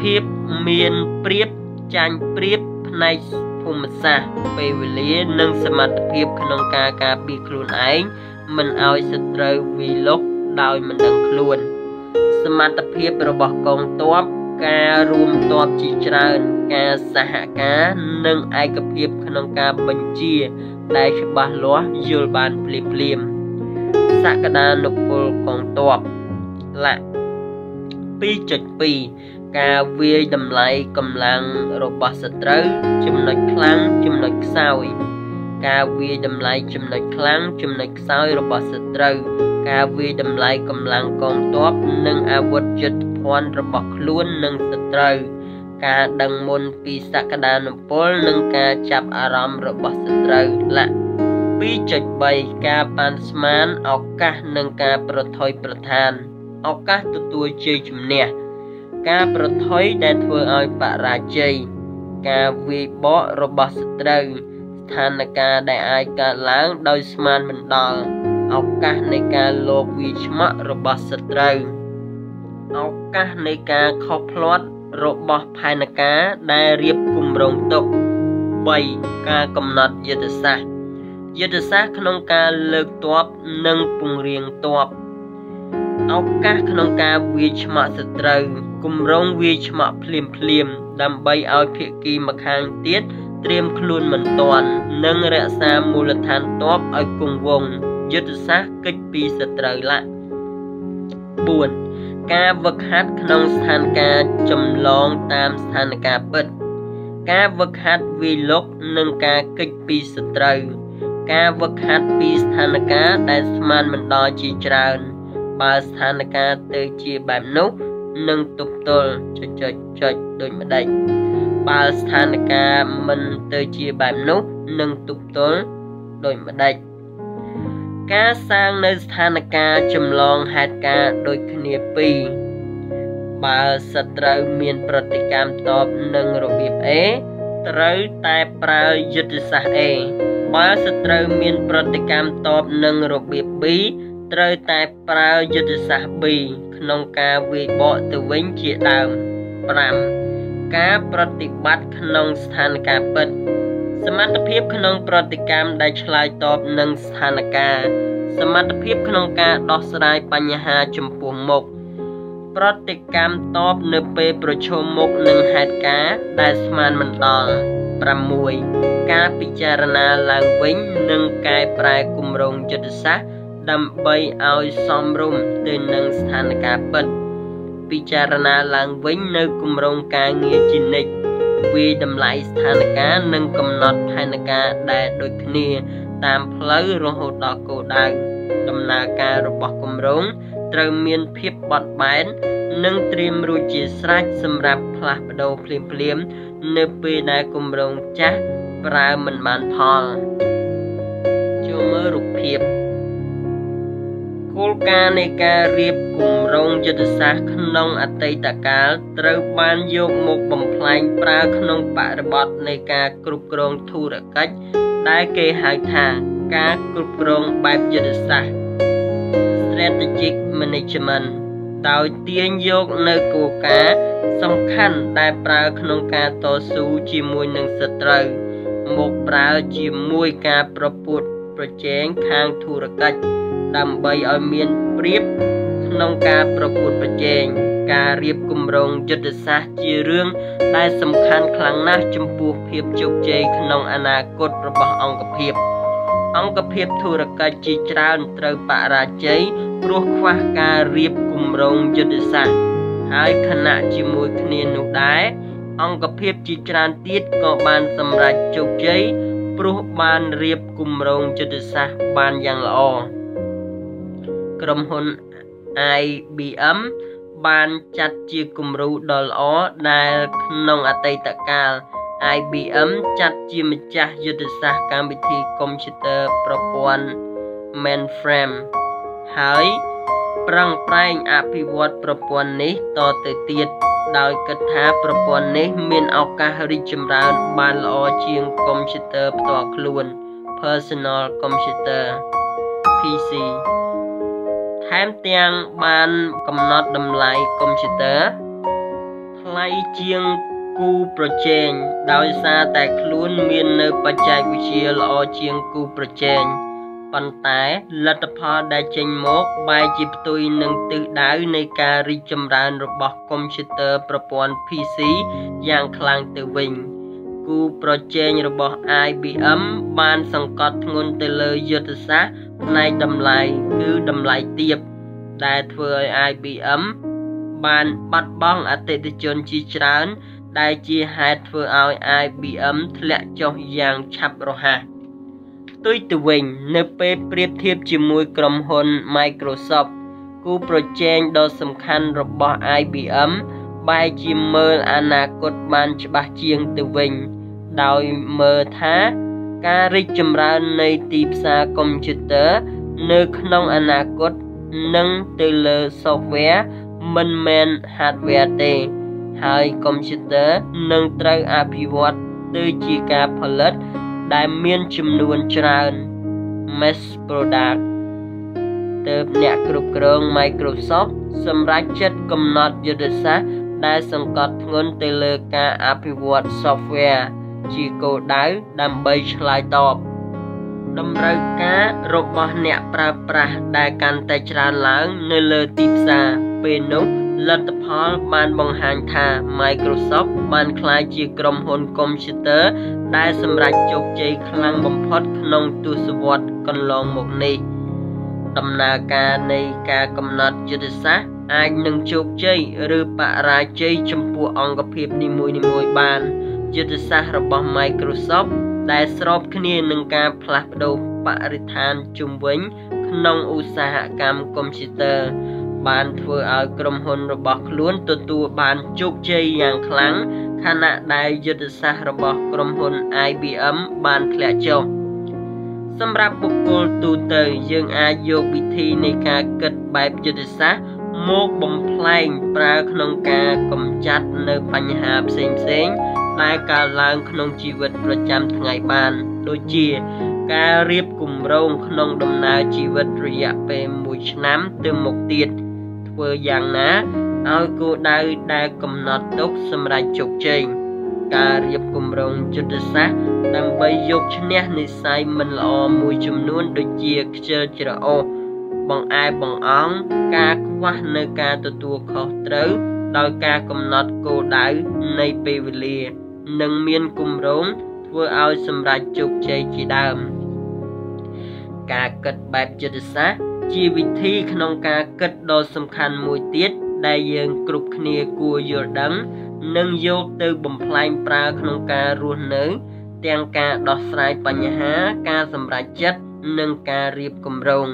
ភាពមានព្រៀបចាញ់ព្រៀបផ្នែកភូមិសាស្ត្រពេលវេលានិងសមត្ថភាពក្នុងការការពារខ្លួនឯងមិនឲ្យសត្រូវវាយលុកដោយមិនដឹងខ្លួនសមត្ថភាពរបស់កងទ័ព ការរួមតបជាច្រើនការសហការនិងឯកភាពក្នុងការបញ្ជា ដែលច្បាស់លាស់យល់បានភ្លាមភ្លាមសក្តានុពលកងទ័ពលៈ2.2ការវាយតម្លៃកម្លាំងរបស់សត្រូវចំណុចខ្លាំងចំណុចខ្សោយការវាយតម្លៃចំណុចខ្លាំងចំណុចខ្សោយរបស់សត្រូវ ការវាយតម្លៃកម្លាំងកងទ័ពនិងអាវុធយុទ្ធភ័ណ្ឌរបស់ខ្លួននិងសត្រូវការដឹងមុនពីសក្តានុពលនិងការចាប់អារម្មណ៍របស់សត្រូវលក្ខ2.3ការប៉ាន់ស្មានឱកាសនិងការប្រថុយប្រឋានឱកាសទទួលជ័យជំនះការប្រថុយដែលធ្វើឲ្យបរាជ័យការវាយបករបស់សត្រូវស្ថានភាពដែលអាចកើតឡើងដោយស្មានមិនដល់ ឱកាសនៃការលោបវាឆ្មាក់របស់សត្រូវឱកាសនៃការខុសភ្លាត់របស់ផែនការដែលរៀបគម្រោងទុក3ការកំណត់យុទ្ធសាស្ត្រយុទ្ធសាស្ត្រក្នុងការលើកទ័ពនិងពង្រៀងទ័ពឱកាសក្នុងការវាយឆ្មាក់សត្រូវគម្រោងវាយឆ្មាក់ភ្លាមភ្លាមដើម្បីឲ្យភាគីម្ខាងទៀតត្រៀមខ្លួនមិនទាន់និងរក្សាមូលដ្ឋានទ័ពឲ្យគង់វង្ស យុទ្ធសាស្ត្រកិច្ចពីសត្រូវឡា4ការវឹកហាត់ក្នុងស្ថានភាពចម្លងតាមស្ថានភាពពិត ការវឹកហាត់វិលុកនិងការកិច្ចពីសត្រូវ ការវឹកហាត់ពីស្ថានភាពដែលស្មានមិនដល់ជាច្រើន បើស្ថានភាពទៅជាបែបនោះនឹងទប់ទល់ចុចចុចចុចដូចម្ដេចបើស្ថានភាពមិនទៅជាបែបនោះនឹងទប់ទល់ដូចម្ដេច ការសាងនៅស្ថានភាពចម្លងហេតុការណ៍ដូចគ្នាពីរបើសត្រូវមានប្រតិកម្មតបនឹងរបៀប A ត្រូវតែប្រើយុទ្ធសាស្ត្រ A បើសត្រូវមានប្រតិកម្មតបនឹងរបៀប B ត្រូវតែប្រើយុទ្ធសាស្ត្រ B ក្នុងការវាយបកទៅវិញជាដើម5ការប្រតិបត្តិក្នុងស្ថានភាពពិត សមត្ថភាពក្នុងប្រតិកម្មដែលឆ្លើយតបនឹងស្ថានភាពសមត្ថភាពក្នុងការដោះស្រាយបញ្ហាចំពោះមុខប្រតិកម្មតបនៅពេលប្រឈមមុខនឹងហេតុការណ៍ដែលស្មានមិនដល់6ការពិចារណាឡើងវិញនិងកែប្រែគម្រោងយុទ្ធសាស្ត្រដើម្បីឲ្យសមរម្យទៅនឹងស្ថានភាពពិតពិចារណាឡើងវិញនៅគម្រោងការងារជានិច្ច វាតម្លៃស្ថានភាពនិងកំណត់ផែនការដែលដូចគ្នា តាមផ្លូវរហូតដល់គោលដៅដំណើរការរបស់គម្រោងត្រូវមានភាពបត់បែននិងត្រៀមរួចជាស្រេចសម្រាប់ផ្លាស់ប្ដូរភ្លាមៗនៅពេលដែលគម្រោងចាស់ប្រើមិនបានផលចូលមើលរូបភាព គោលការណ៍នៃការរៀបគម្រោងយុទ្ធសាស្ត្រក្នុងអតីតកាលត្រូវបានយកមកបំផ្លែងប្រើក្នុងបរិបទនៃការគ្រប់គ្រងធុរកិច្ចដែលគេហៅថាការគ្រប់គ្រងបែបយុទ្ធសាស្ត្រ Strategic Management ដោយទាញយកនៅគោលការណ៍សំខាន់ដែលប្រើក្នុងការតស៊ូជាមួយនឹងសត្រូវមកប្រើជាមួយការប្រពួតប្រជែងខាងធុរកិច្ច ដើម្បីឲ្យមានប្រៀបក្នុងការប្រកួតប្រជែងការរៀបគម្រោងយុទ្ធសាស្ត្រជារឿងដែលសំខាន់ខ្លាំងណាស់ចំពោះភាពជោគជ័យក្នុងអនាគតរបស់អង្គភាពអង្គភាពធុរកិច្ចជាច្រើនត្រូវបរាជ័យព្រោះខ្វះការរៀបគម្រោងយុទ្ធសាស្ត្រហើយខណៈជាមួយគ្នានោះដែរអង្គភាពជាច្រើនទៀតក៏បានសម្រេចជោគជ័យព្រោះបានរៀបគម្រោងយុទ្ធសាស្ត្របានយ៉ាងល្អ ក្រុមហ៊ុន IBM បានចាត់ជាគំរូដ៏ល្អដែលក្នុងអតីតកាល IBM ចាត់ជាម្ចាស់យុទ្ធសាស្ត្រកម្មវិធីកុំព្យូទ័រប្រព័ន្ធ mainframe ហើយប្រឹងប្រែងអភិវឌ្ឍប្រព័ន្ធនេះតទៅទៀតដោយគិតថាប្រព័ន្ធនេះមានឱកាសរីកចម្រើនបានល្អជាងកុំព្យូទ័រផ្ទាល់ខ្លួន personal computer PC ថែមទាំងបានកំណត់តម្លៃកុំព្យូទ័រថ្លៃជាងគូប្រជែងដោយសារតែខ្លួនមាននៅបច្ចេកវិទ្យាល្អជាងគូប្រជែងប៉ុន្តែលទ្ធផលដែលចេញមកបែរជាផ្ទុយនឹងទិសដៅនៃការរីកចម្រើនរបស់កុំព្យូទ័រប្រព័ន្ធ PC យ៉ាងខ្លាំងទៅវិញគូប្រជែងរបស់ IBM បានសង្កត់ធ្ងន់ទៅលើយុទ្ធសាស្ត្រ ផ្នែកតម្លៃគឺតម្លៃទាបដែលធ្វើឲ្យ IBM បានបាត់បង់អតិថិជនជាច្រើន ដែលជាហេតុធ្វើឲ្យ IBM ធ្លាក់ចុះយ៉ាងឆាប់រហ័សផ្ទុយទៅវិញ នៅពេលប្រៀបធៀបជាមួយក្រុមហ៊ុន Microsoft គូប្រជែងដ៏សំខាន់របស់ IBM បែរជាមើលអនាគតបានច្បាស់ជាងទៅវិញ ដោយមើលថា ការរីកចម្រើននៃទីផ្សារកុំព្យូទ័រនៅក្នុងអនាគតនឹងទៅលើ software មិនមែន hardware ទេ ហើយកុំព្យូទ័រនឹងត្រូវអភិវឌ្ឍទៅជាការផលិត ដែលមានចំនួនច្រើន mass product ទើបអ្នកគ្រប់គ្រង Microsoft សម្រេចចិត្តកំណត់យុទ្ធសាស្ត្រដែលសង្កត់ធ្ងន់ទៅលើការអភិវឌ្ឍ software ជាគោលដៅដើម្បីឆ្លើយតបតម្រូវការរបស់អ្នកប្រើប្រាស់ដែលកាន់តែច្រើនឡើងនៅលើទីផ្សារពេលនោះលទ្ធផលបានបង្ហាញថា Microsoft បានក្លាយជាក្រុមហ៊ុនកុំព្យូទ័រដែលសម្រេចជោគជ័យខ្លាំងបំផុតក្នុងទសវត្សរ៍កន្លងមកនេះដំណើរការនៃការកំណត់យុទ្ធសាស្ត្រអាចនឹងជោគជ័យឬបរាជ័យចំពោះអង្គភាពនីមួយៗបាន យុទ្ធសាស្ត្ររបស់ Microsoft ដែលស្របគ្នានឹងការផ្លាស់ប្ដូរបរិស្ថានជុំវិញ ក្នុងឧស្សាហកម្មកុំព្យូទ័របានធ្វើឲ្យក្រុមហ៊ុនរបស់ខ្លួនទទួលបានជោគជ័យយ៉ាងខ្លាំងខណៈដែលយុទ្ធសាស្ត្ររបស់ក្រុមហ៊ុន IBM បានធ្លាក់ចុះសម្រាប់បុគ្គលទូទៅយើងអាចយកវិធីនៃការគិតបែបយុទ្ធសាស្ត្រមកបំផ្លែងប្រើក្នុងការកម្ចាត់នៅបញ្ហាផ្សេងផ្សេងដែលកើតឡើងក្នុងជីវិតប្រចាំថ្ងៃបាន ដូចជា ការរៀបគម្រោងក្នុងដំណើរជីវិតរយៈពេល1ឆ្នាំទៅមុខទៀតធ្វើយ៉ាងណាឲ្យគោលដៅដែលកំណត់ទុកសម្រាប់ជោគជ័យការរៀបគម្រោងយុទ្ធសាស្ត្រដើម្បីយកឈ្នះនិស័យមិនល្អមួយចំនួនដូចជាខ្ជិលច្រអូសបង្អែបង្អង់ការខ្វះនៅការទទួលខុសត្រូវដោយការកំណត់គោលដៅនៃពេលវេលា និងមានគម្រោងធ្វើឲ្យសម្រេចជោគជ័យជាដើម ការគិតបែបយុទ្ធសាស្ត្រជាវិធីក្នុងការគិតដ៏សំខាន់មួយទៀតដែលយើងគ្រប់គ្នាគួរយល់ដឹងនិងយកទៅបំផ្លែងប្រើក្នុងការរស់នៅ ទាំងការដោះស្រាយបញ្ហា ការសម្រេចចិត្តនិងការរៀបគម្រោង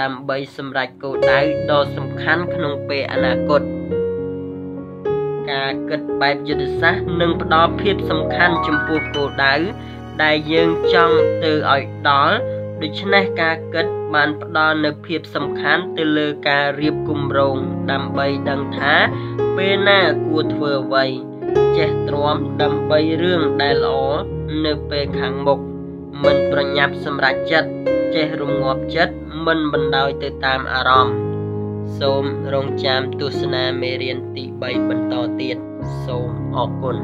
ដើម្បីសម្រេចគោលដៅដ៏សំខាន់ក្នុងពេលអនាគត ការគិតបែបយុទ្ធសាស្ត្រនឹងផ្ដល់ភាពសំខាន់ចំពោះគោលដៅដែលយើងចង់ទៅឲ្យដល់ដូច្នេះការគិតបានផ្ដល់នូវភាពសំខាន់ទៅលើការរៀបគម្រោងដើម្បីដឹងថាពេលណាគួរធ្វើអ្វីចេះទ្រាំដើម្បីរឿងដែលល្អនៅពេលខាងមុខមិនប្រញាប់សម្រេចចិត្តចេះរងាប់ចិត្តមិនបណ្ដោយទៅតាមអារម្មណ៍ សូមរងចាំទស្សនាមេរៀនទី3បន្តទៀតសូមអរគុណ